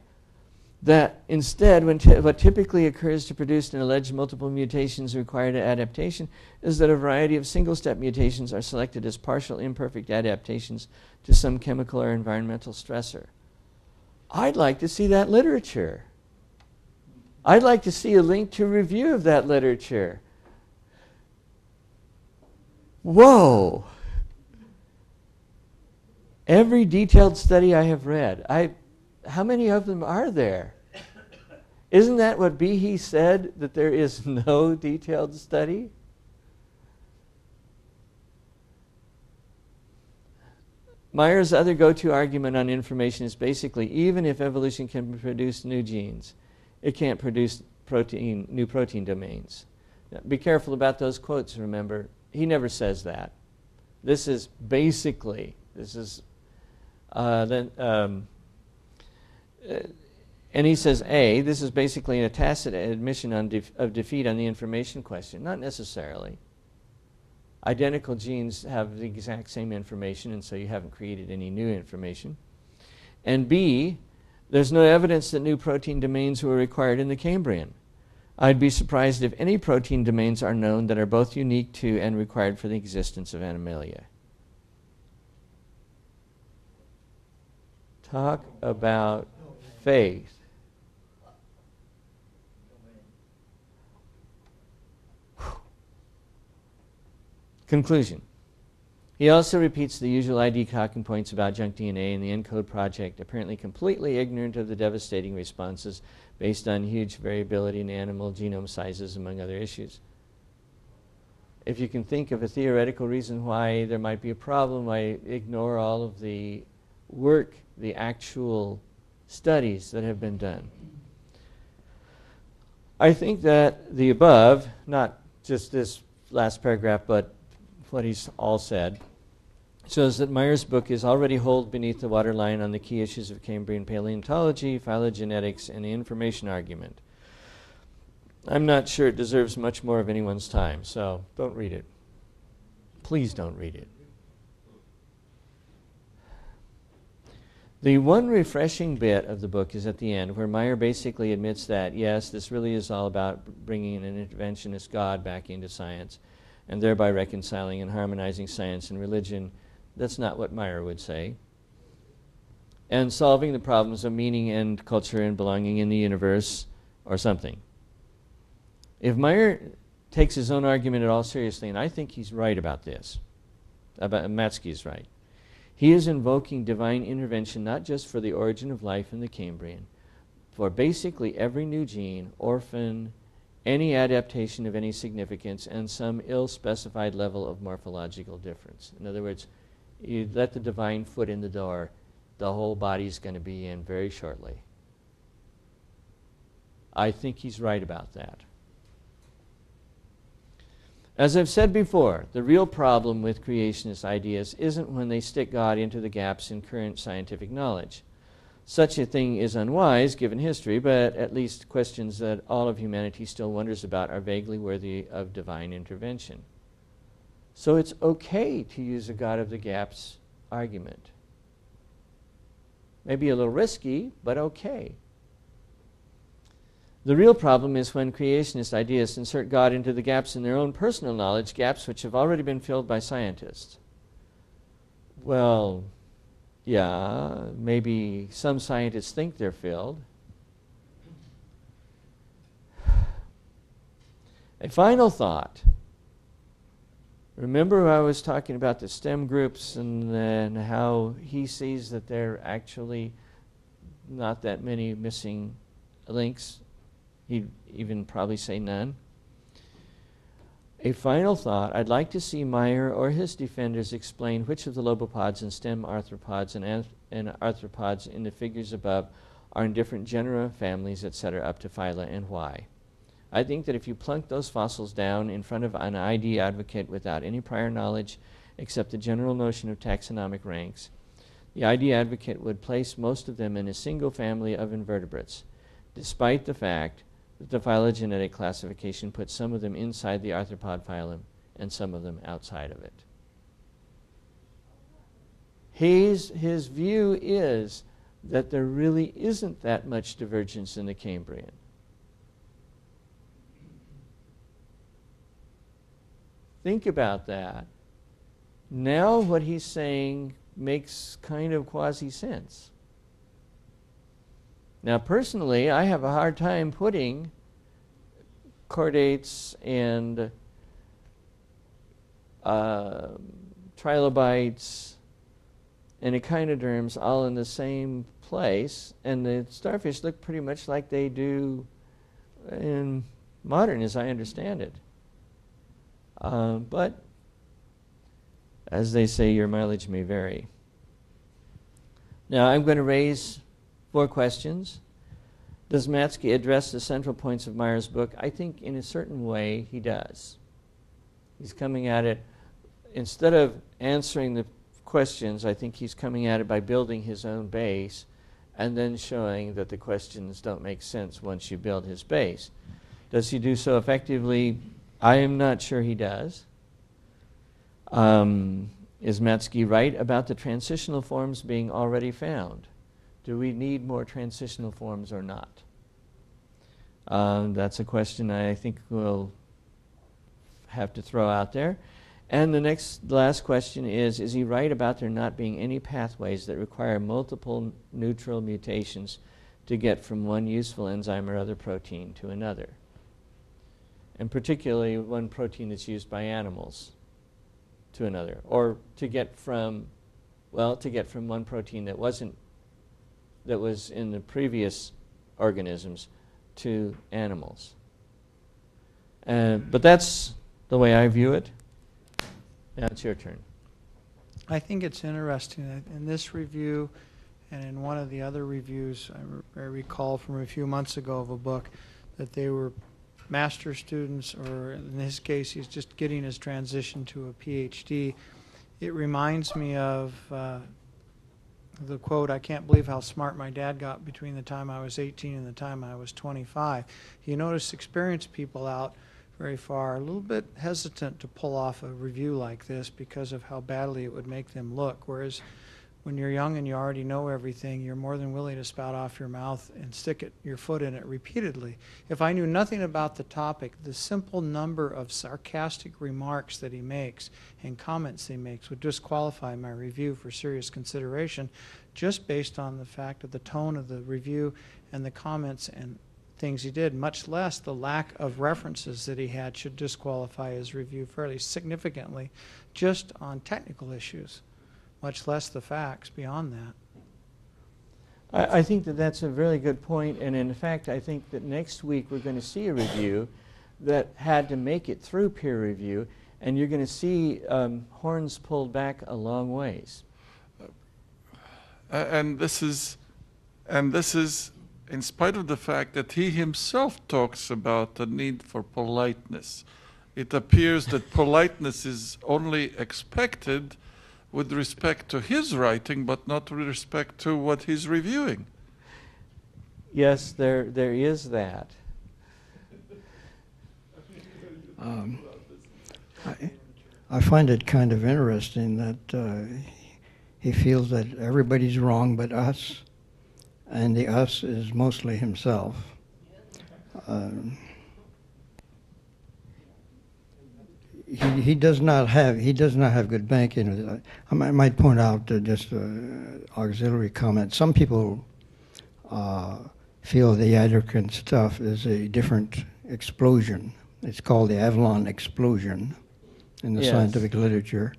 That instead, when what typically occurs to produce an alleged multiple mutations required adaptation is that a variety of single step mutations are selected as partial imperfect adaptations to some chemical or environmental stressor. I'd like to see that literature. I'd like to see a link to review of that literature. Whoa! Every detailed study I have read, I, how many of them are there? Isn't that what Behe said, that there is no detailed study? Meyer's other go to argument on information is basically even if evolution can produce new genes, it can't produce protein, new protein domains. Be careful about those quotes, remember. He never says that. This is basically, this is, uh, then, um, uh, and he says, A, this is basically a tacit admission def- of defeat on the information question. Not necessarily. Identical genes have the exact same information, and so you haven't created any new information. And B, there's no evidence that new protein domains were required in the Cambrian. I'd be surprised if any protein domains are known that are both unique to and required for the existence of Animalia. Talk about faith. Conclusion. He also repeats the usual ID talking points about junk DNA and the ENCODE project, apparently completely ignorant of the devastating responses based on huge variability in animal genome sizes, among other issues. If you can think of a theoretical reason why there might be a problem, I ignore all of the work, the actual studies that have been done. I think that the above, not just this last paragraph, but what he's all said, shows that Meyer's book is already holed beneath the waterline on the key issues of Cambrian paleontology, phylogenetics, and the information argument. I'm not sure it deserves much more of anyone's time, so don't read it. Please don't read it. The one refreshing bit of the book is at the end, where Meyer basically admits that, yes, this really is all about bringing an interventionist God back into science and thereby reconciling and harmonizing science and religion. That's not what Meyer would say. And solving the problems of meaning and culture and belonging in the universe or something. If Meyer takes his own argument at all seriously, and I think he's right about this, about Matzke is right, he is invoking divine intervention not just for the origin of life in the Cambrian, for basically every new gene, orphan, any adaptation of any significance, and some ill specified level of morphological difference. In other words, you let the divine foot in the door, the whole body's going to be in very shortly. I think he's right about that. As I've said before, the real problem with creationist ideas isn't when they stick God into the gaps in current scientific knowledge. Such a thing is unwise given history, but at least questions that all of humanity still wonders about are vaguely worthy of divine intervention. So it's okay to use a God of the gaps argument. Maybe a little risky, but okay. The real problem is when creationist ideas insert God into the gaps in their own personal knowledge, gaps which have already been filled by scientists. Well, yeah, maybe some scientists think they're filled. A final thought. Remember I was talking about the STEM groups and, and how he sees that there are actually not that many missing links He'd even probably say none. A final thought I'd like to see Meyer or his defenders explain which of the lobopods and stem arthropods and, and arthropods in the figures above are in different genera, families, etc., up to phyla, and why. I think that if you plunk those fossils down in front of an ID advocate without any prior knowledge except the general notion of taxonomic ranks, the ID advocate would place most of them in a single family of invertebrates, despite the fact that the phylogenetic classification puts some of them inside the arthropod phylum and some of them outside of it. His, his view is that there really isn't that much divergence in the Cambrian. Think about that. Now, what he's saying makes kind of quasi sense. Now, personally, I have a hard time putting chordates and uh, trilobites and echinoderms all in the same place, and the starfish look pretty much like they do in modern, as I understand it. Uh, but as they say, your mileage may vary. Now, I'm going to raise Four questions. Does Matzke address the central points of Meyer's book? I think in a certain way he does. He's coming at it, instead of answering the questions, I think he's coming at it by building his own base and then showing that the questions don't make sense once you build his base. Does he do so effectively? I am not sure he does. Um, is Matzke right about the transitional forms being already found? Do we need more transitional forms or not? Um, that's a question I think we'll have to throw out there. And the next, last question is Is he right about there not being any pathways that require multiple neutral mutations to get from one useful enzyme or other protein to another? And particularly one protein that's used by animals to another, or to get from, well, to get from one protein that wasn't, that was in the previous organisms to animals. Uh, but that's the way I view it. Now it's your turn. I think it's interesting that in this review and in one of the other reviews, I re- I recall from a few months ago of a book, that they were master students, or in his case, he's just getting his transition to a PhD. It reminds me of uh, the quote, I can't believe how smart my dad got between the time I was 18 and the time I was 25. You notice experienced people out very far, a little bit hesitant to pull off a review like this because of how badly it would make them look. Whereas when you're young and you already know everything, you're more than willing to spout off your mouth and stick it, your foot in it repeatedly. If I knew nothing about the topic, the simple number of sarcastic remarks that he makes and comments he makes would disqualify my review for serious consideration just based on the fact of the tone of the review and the comments and things he did, much less the lack of references that he had should disqualify his review fairly significantly just on technical issues, much less the facts beyond that. I, I think that that's a really good point, and in fact, I think that next week we're going to see a review that had to make it through peer review, and you're going to see um, horns pulled back a long ways. A- And this is, and this is in spite of the fact that he himself talks about the need for politeness. It appears that politeness is only expected with respect to his writing, but not with respect to what he's reviewing. Yes, there, there is that. Um, I, I find it kind of interesting that uh, he feels that everybody's wrong but us, and the us is mostly himself. Um, he, he does not have he does not have good banking. I might, might point out uh, just an auxiliary comment. Some people uh, feel the Yadkin stuff is a different explosion. It's called the Avalon explosion in the Yes. scientific literature.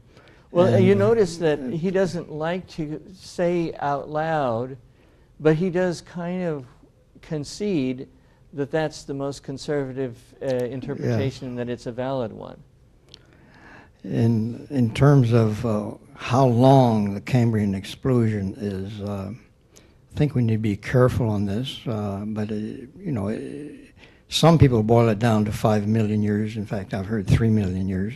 Well, And, you uh, notice that he doesn't like to say out loud, but he does kind of concede that that's the most conservative uh, interpretation and that it's a valid one. In in terms of uh, how long the Cambrian explosion is, uh, I think we need to be careful on this. Uh, but uh, you know, uh, some people boil it down to five million years. In fact, I've heard three million years,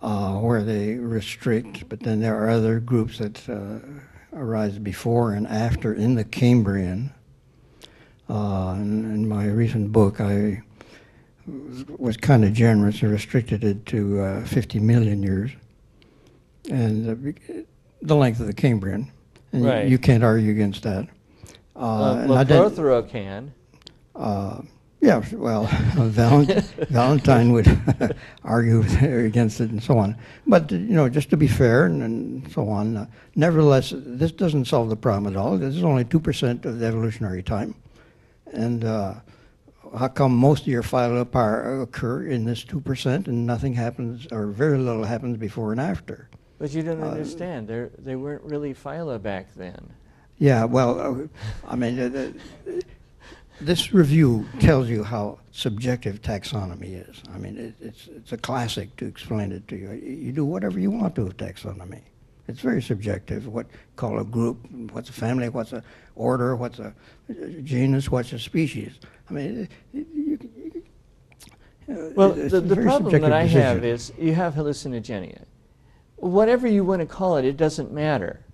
uh, where they restrict. But then there are other groups that uh, arise before and after in the Cambrian. In, in my recent book, I was, kind of generous and restricted it to uh, 50 million years, and uh, the length of the Cambrian. And you- Right. you, can't argue against that. Uh, did- Prothero can. uh, yeah, well, Valent- Valentine would argue against it and so on. But, you know, just to be fair and, and so on, uh, nevertheless, this doesn't solve the problem at all. This is only 2% of the evolutionary time. And uh, how come most of your phylopaar occur in this 2% and nothing happens, or very little happens before and after? But you don't Uh, understand. They're, they weren't really phyla back then. Yeah, well, uh, I mean, uh, uh, this review tells you how subjective taxonomy is. I mean, it, it's it's a classic to explain it to you. You do whatever you want to with taxonomy. It's very subjective. What call a group? What's a family? What's a order? What's a genus? What's a species? I mean, it, you, you, uh, Well, it's the, a the very problem that subjective I have is you have Hallucigenia. Whatever you want to call it, it doesn't matter.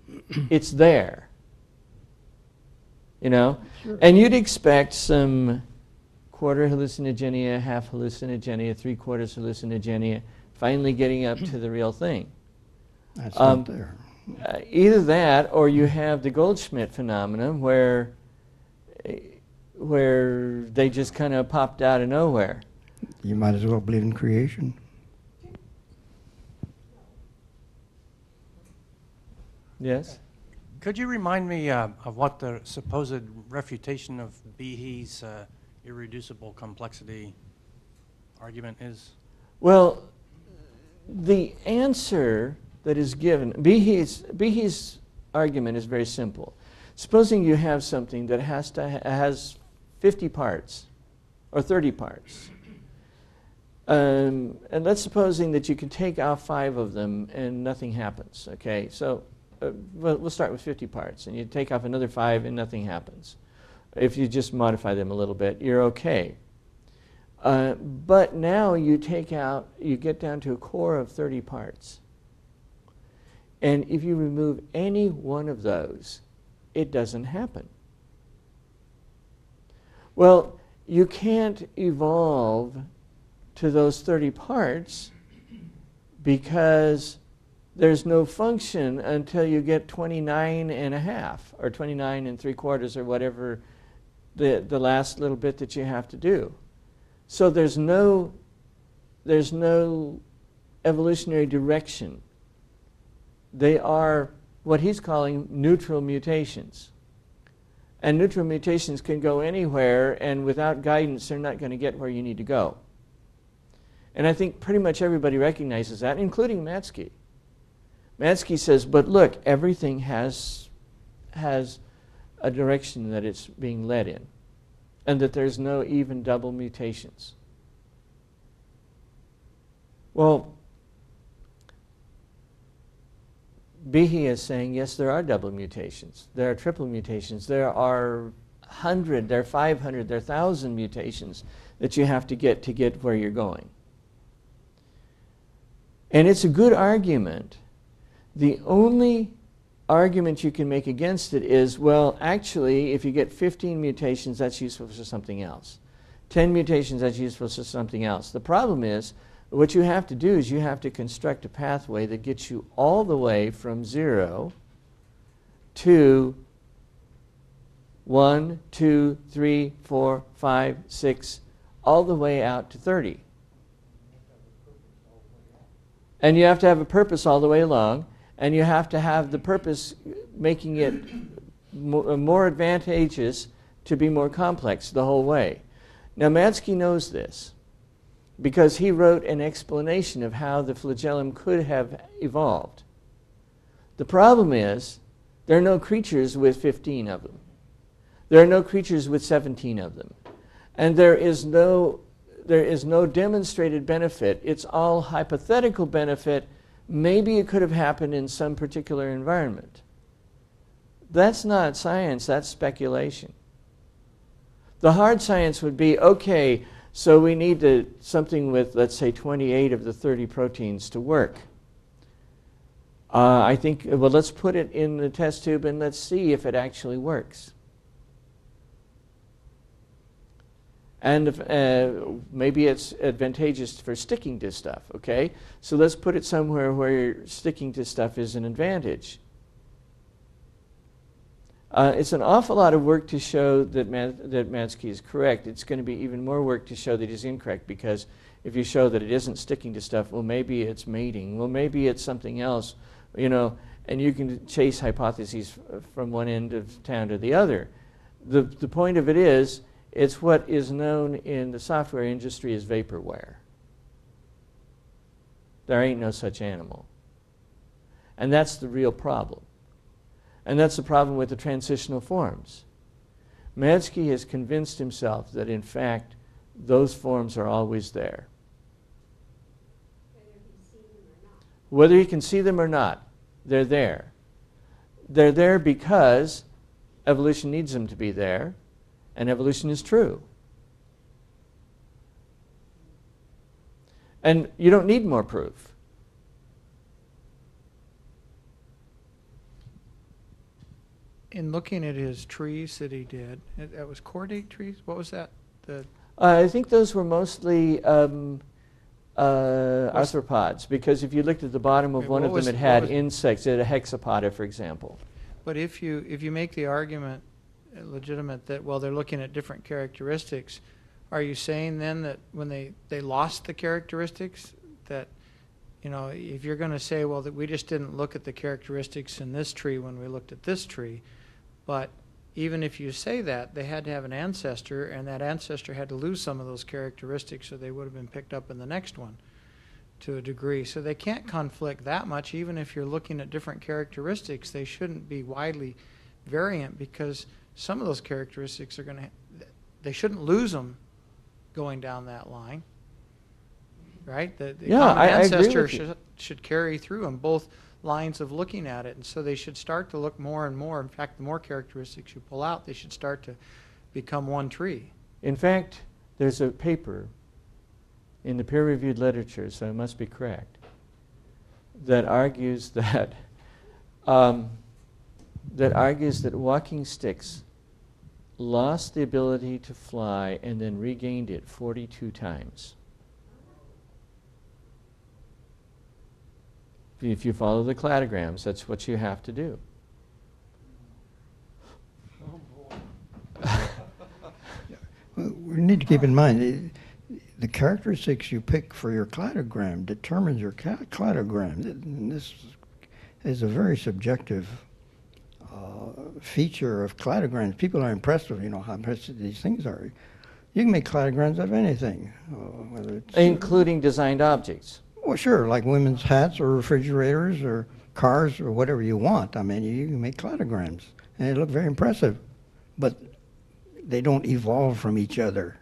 it's there. You know? And you'd expect some quarter Hallucigenia, half Hallucigenia, three quarters Hallucigenia, finally getting up to the real thing. That's um, not there. Uh, either that or you have the Goldschmidt phenomenon where uh, where they just kind of popped out of nowhere. You might as well believe in creation. Yes? Could you remind me uh, of what the supposed refutation of Behe's uh, irreducible complexity argument is? Well, the answer that is given, Behe's, Behe's argument is very simple. Supposing you have something that has, to ha- has 50 parts or 30 parts, um, and let's supposing that you can take out five of them and nothing happens, okay? So uh, we'll, we'll start with 50 parts, and you take off another five and nothing happens. If you just modify them a little bit, you're okay. Uh, but now you take out, you get down to a core of 30 parts. And if you remove any one of those, it doesn't happen. Well, you can't evolve to those 30 parts because there's no function until you get 29 and a half or 29 and three quarters or whatever the, the last little bit that you have to do. So there's no, there's no evolutionary direction. They are what he's calling neutral mutations. And neutral mutations can go anywhere, and without guidance, they're not going to get where you need to go. And I think pretty much everybody recognizes that, including Matzke. Matzke says, but look, everything has, has a direction that it's being led in, and that there's no even double mutations. Well, Behe is saying, yes, there are double mutations. There are triple mutations. There are 100, there are 500, there are 1,000 mutations that you have to get to get where you're going. And it's a good argument. The only argument you can make against it is well, actually, if you get 15 mutations, that's useful for something else. 10 mutations, that's useful for something else. The problem is, what you have to do is you have to construct a pathway that gets you all the way from zero to one, two, three, four, five, six, all the way out to 30. And you have to have a purpose all the way along, and you have to have the purpose making it uh, more advantageous to be more complex the whole way. Now, Matzke knows this because he wrote an explanation of how the flagellum could have evolved. The problem is, there are no creatures with 15 of them. There are no creatures with 17 of them. And there is no, there is no demonstrated benefit. It's all hypothetical benefit. Maybe it could have happened in some particular environment. That's not science, that's speculation. The hard science would be okay, so we need to, something with, let's say, 28 of the 30 proteins to work. Uh, I think, well, let's put it in the test tube and let's see if it actually works. And if, uh, maybe it's advantageous for sticking to stuff, okay? So let's put it somewhere where sticking to stuff is an advantage. Uh, it's an awful lot of work to show that, Man- that Matzke is correct. It's going to be even more work to show that he's incorrect because if you show that it isn't sticking to stuff, well, maybe it's mating. Well, maybe it's something else, you know, and you can chase hypotheses from one end of town to the other. The, the point of it is, it's what is known in the software industry as vaporware. There ain't no such animal. And that's the real problem. And that's the problem with the transitional forms. Matzke has convinced himself that, in fact, those forms are always there. Whether he can see them or not, they're there. They're there because evolution needs them to be there, and evolution is true. And you don't need more proof. In looking at his trees that he did, it- that was chordate trees? What was that? The, Uh, I think those were mostly um, uh, arthropods, because if you looked at the bottom of Okay, one what of them, it what had was- insects. It had a hexapoda, for example. but if you, if you make the argument legitimate that, well, they're looking at different characteristics. Are you saying then that when they, they lost the characteristics, that, you know, if you're going to say, well, that we just didn't look at the characteristics in this tree when we looked at this tree, but even if you say that, they had to have an ancestor, and that ancestor had to lose some of those characteristics, so they would have been picked up in the next one to a degree. So they can't conflict that much, even if you're looking at different characteristics. They shouldn't be widely variant because some of those characteristics are going to, they shouldn't lose them going down that line. Right? The, the Yeah, common I- ancestor should, should carry through them both lines of looking at it. And so they should start to look more and more. In fact, the more characteristics you pull out, they should start to become one tree. In fact, there's a paper in the peer-reviewed literature, so it must be correct, that argues that um, that argues that walking sticks lost the ability to fly and then regained it 42 times. If you follow the cladograms, that's what you have to do. We need to keep in mind, eh, the characteristics you pick for your cladogram determines your cladogram. And This is a very subjective uh, feature of cladograms. People are impressed with, you know, how impressive these things are. You can make cladograms of anything, uh, whether it's... Including designed objects. Well, sure, like women's hats or refrigerators or cars or whatever you want. I mean, you can make cladograms, and they look very impressive, but they don't evolve from each other.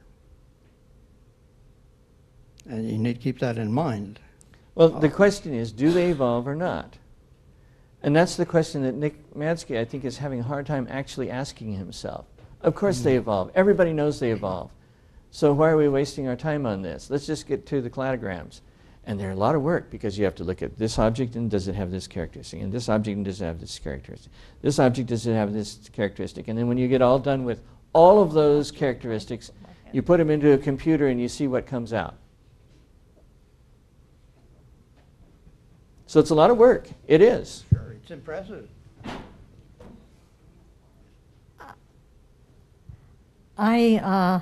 And you need to keep that in mind. Well, the question is, do they evolve or not? And that's the question that Nick Matzke, I think, is having a hard time actually asking himself. Of course they mm-hmm. evolve. Everybody knows they evolve. So why are we wasting our time on this? Let's just get to the cladograms. And they're a lot of work because you have to look at this object and does it have this characteristic, and this object and does it have this characteristic. This object does it have this characteristic. And then when you get all done with all of those characteristics, you put them into a computer and you see what comes out. So it's a lot of work. It is. Sure, it's impressive. I, uh,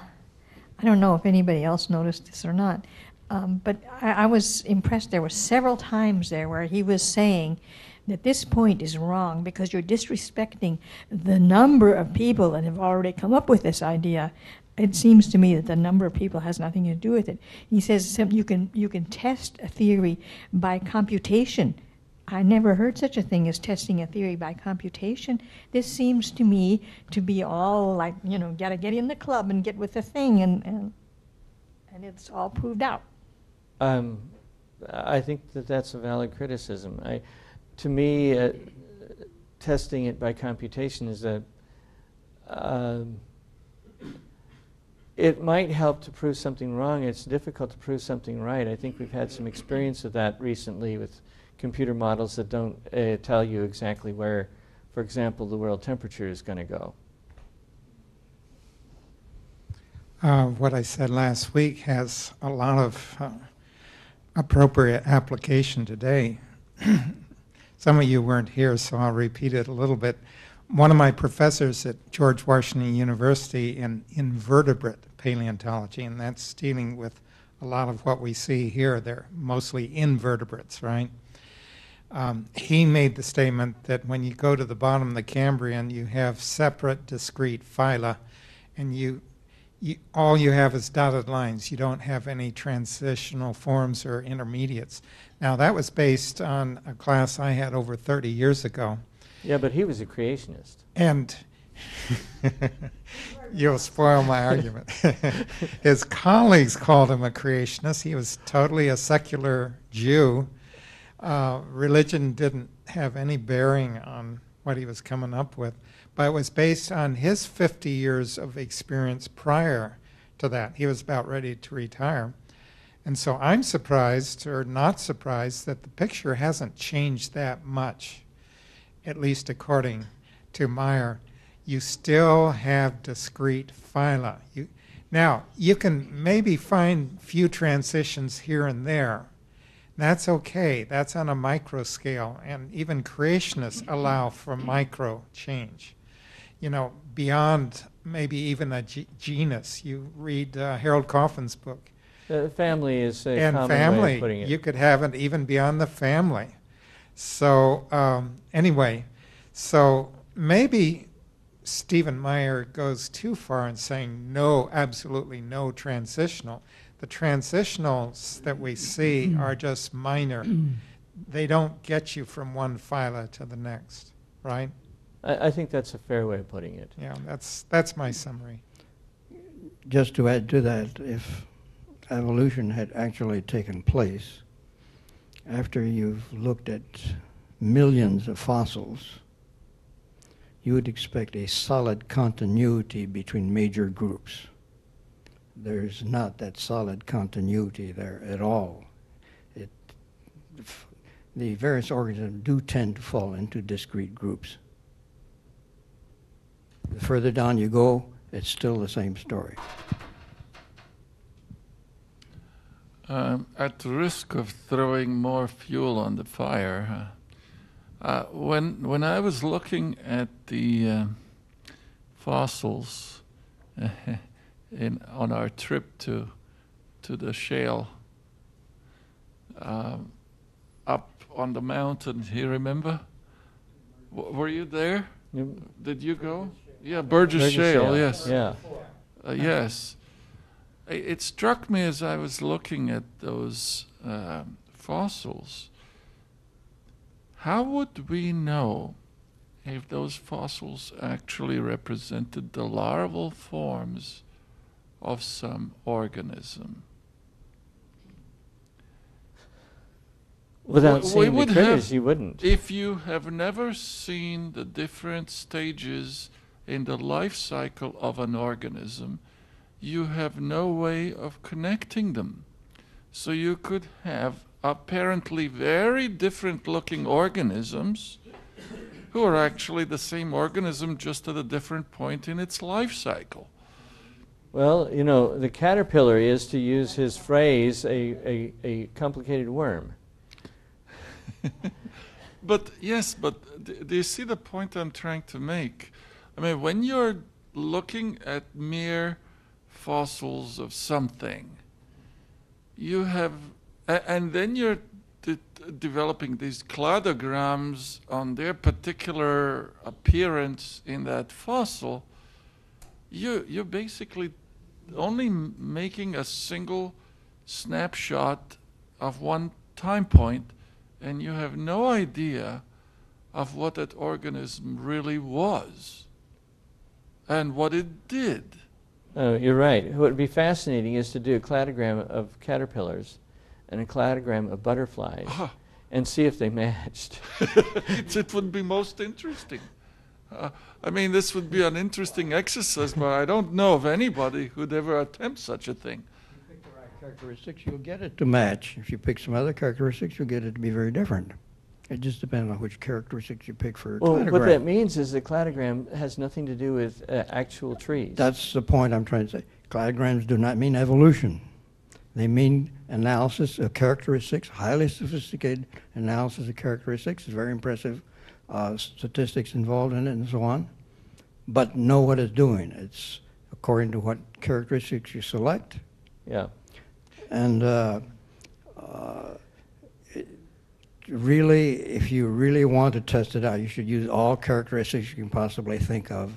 I don't know if anybody else noticed this or not, um, but I, I was impressed. There were several times there where he was saying that this point is wrong because you're disrespecting the number of people that have already come up with this idea. It seems to me that the number of people has nothing to do with it. He says you can you can test a theory by computation. I never heard such a thing as testing a theory by computation. This seems to me to be all like, you know, gotta get in the club and get with the thing, and, and, and it's all proved out. Um, I think that that's a valid criticism. I, to me, uh, testing it by computation is a. Um, it might help to prove something wrong. It's difficult to prove something right. I think we've had some experience of that recently with computer models that don't uh, tell you exactly where, for example, the world temperature is going to go. Uh, what I said last week has a lot of uh, appropriate application today. Some of you weren't here, so I'll repeat it a little bit. One of my professors at George Washington University in invertebrate paleontology, and that's dealing with a lot of what we see here. They're mostly invertebrates, right? Um, he made the statement that when you go to the bottom of the Cambrian, you have separate, discrete phyla, and you you, all you have is dotted lines. You don't have any transitional forms or intermediates. Now, that was based on a class I had over 30 years ago. Yeah, but he was a creationist. And you'll spoil my argument. His colleagues called him a creationist. He was totally a secular Jew. Uh, religion didn't have any bearing on what he was coming up with, but it was based on his 50 years of experience prior to that. He was about ready to retire. And so I'm surprised, or not surprised, that the picture hasn't changed that much, at least according to Meyer. You still have discrete phyla. You, now, you can maybe find few transitions here and there. That's okay. That's on a micro scale, and even creationists allow for micro change. You know, beyond maybe even a genus. You read uh, Harold Coffin's book, The family is a and common way of putting it. You could have it even beyond the family. So um, anyway, so maybe Stephen Meyer goes too far in saying no, absolutely no transitional. The transitionals that we see are just minor. They don't get you from one phyla to the next, right? I, I think that's a fair way of putting it. Yeah, that's that's my summary. Just to add to that, if evolution had actually taken place, after you've looked at millions of fossils, you would expect a solid continuity between major groups. There's not that solid continuity there at all. It, the various organisms do tend to fall into discrete groups. The further down you go, it's still the same story. Um, at the risk of throwing more fuel on the fire, uh, uh, when when I was looking at the um fossils in on our trip to to the shale um, up on the mountain, you remember? W- were you there? You- Did you go? Yeah, Burgess, Burgess Shale. Shale, Yes. Yeah. Uh, yes. It struck me as I was looking at those um, fossils. How would we know if those fossils actually represented the larval forms of some organism? Without We- we seeing the would critters, have- you wouldn't. If you have never seen the different stages in the life cycle of an organism, you have no way of connecting them. So you could have apparently very different looking organisms who are actually the same organism just at a different point in its life cycle. Well, you know, the caterpillar is, to use his phrase, a, a, a complicated worm. But yes, but do you see the point I'm trying to make? I mean, when you're looking at mere fossils of something, you have, and then you're de- developing these cladograms on their particular appearance in that fossil. You you're basically only making a single snapshot of one time point, and you have no idea of what that organism really was and what it did. Oh, you're right. What would be fascinating is to do a cladogram of caterpillars and a cladogram of butterflies Ah, and see if they matched. it, it would be most interesting. Uh, I mean, this would be an interesting exercise, but I don't know of anybody who'd ever attempt such a thing. If you pick the right characteristics, you'll get it to match. If you pick some other characteristics, you'll get it to be very different. It just depends on which characteristics you pick for a Well, what that means is the cladogram has nothing to do with uh, actual trees. That's the point I'm trying to say. Cladograms do not mean evolution. They mean analysis of characteristics, highly sophisticated analysis of characteristics. It's very impressive uh, statistics involved in it and so on. But know what it's doing. It's according to what characteristics you select. yeah. And uh, uh, really, if you really want to test it out, you should use all characteristics you can possibly think of.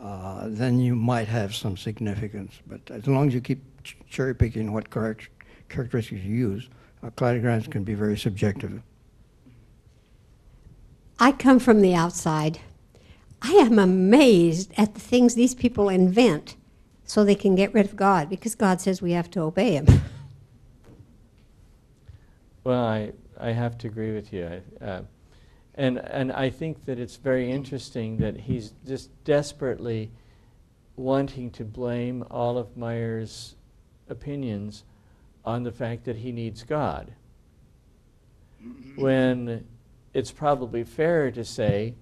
Uh, then you might have some significance. But as long as you keep ch- cherry picking what correct characteristics you use, uh, cladograms can be very subjective. I come from the outside. I am amazed at the things these people invent so they can get rid of God because God says we have to obey Him. Well, I, I have to agree with you. I, uh, and, and I think that it's very interesting that he's just desperately wanting to blame all of Meyer's opinions on the fact that he needs God. When it's probably fairer to say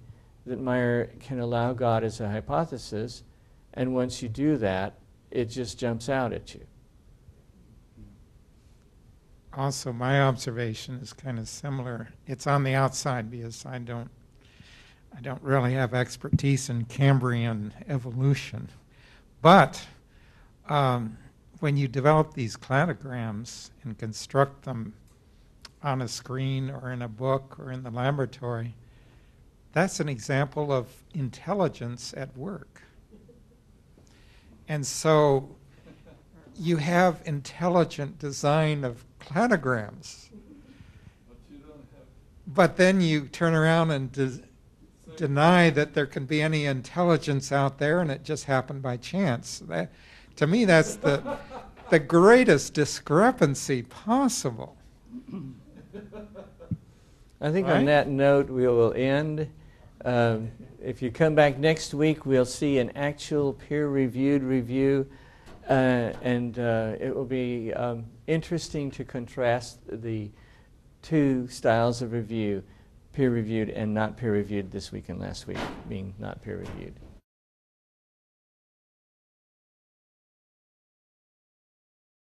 that Meyer can allow God as a hypothesis, and once you do that, it just jumps out at you. Also, my observation is kind of similar. It's on the outside because I don't, I don't really have expertise in Cambrian evolution. But um, when you develop these cladograms and construct them on a screen or in a book or in the laboratory, that's an example of intelligence at work. And so you have intelligent design of cladograms. But then you turn around and de- deny that there can be any intelligence out there and it just happened by chance. That, to me, that's the, the greatest discrepancy possible. I think Right? on that note, we will end. Um, if you come back next week, we'll see an actual peer-reviewed review, uh, and uh, it will be um, interesting to contrast the two styles of review, peer-reviewed and not peer-reviewed this week and last week, being not peer-reviewed.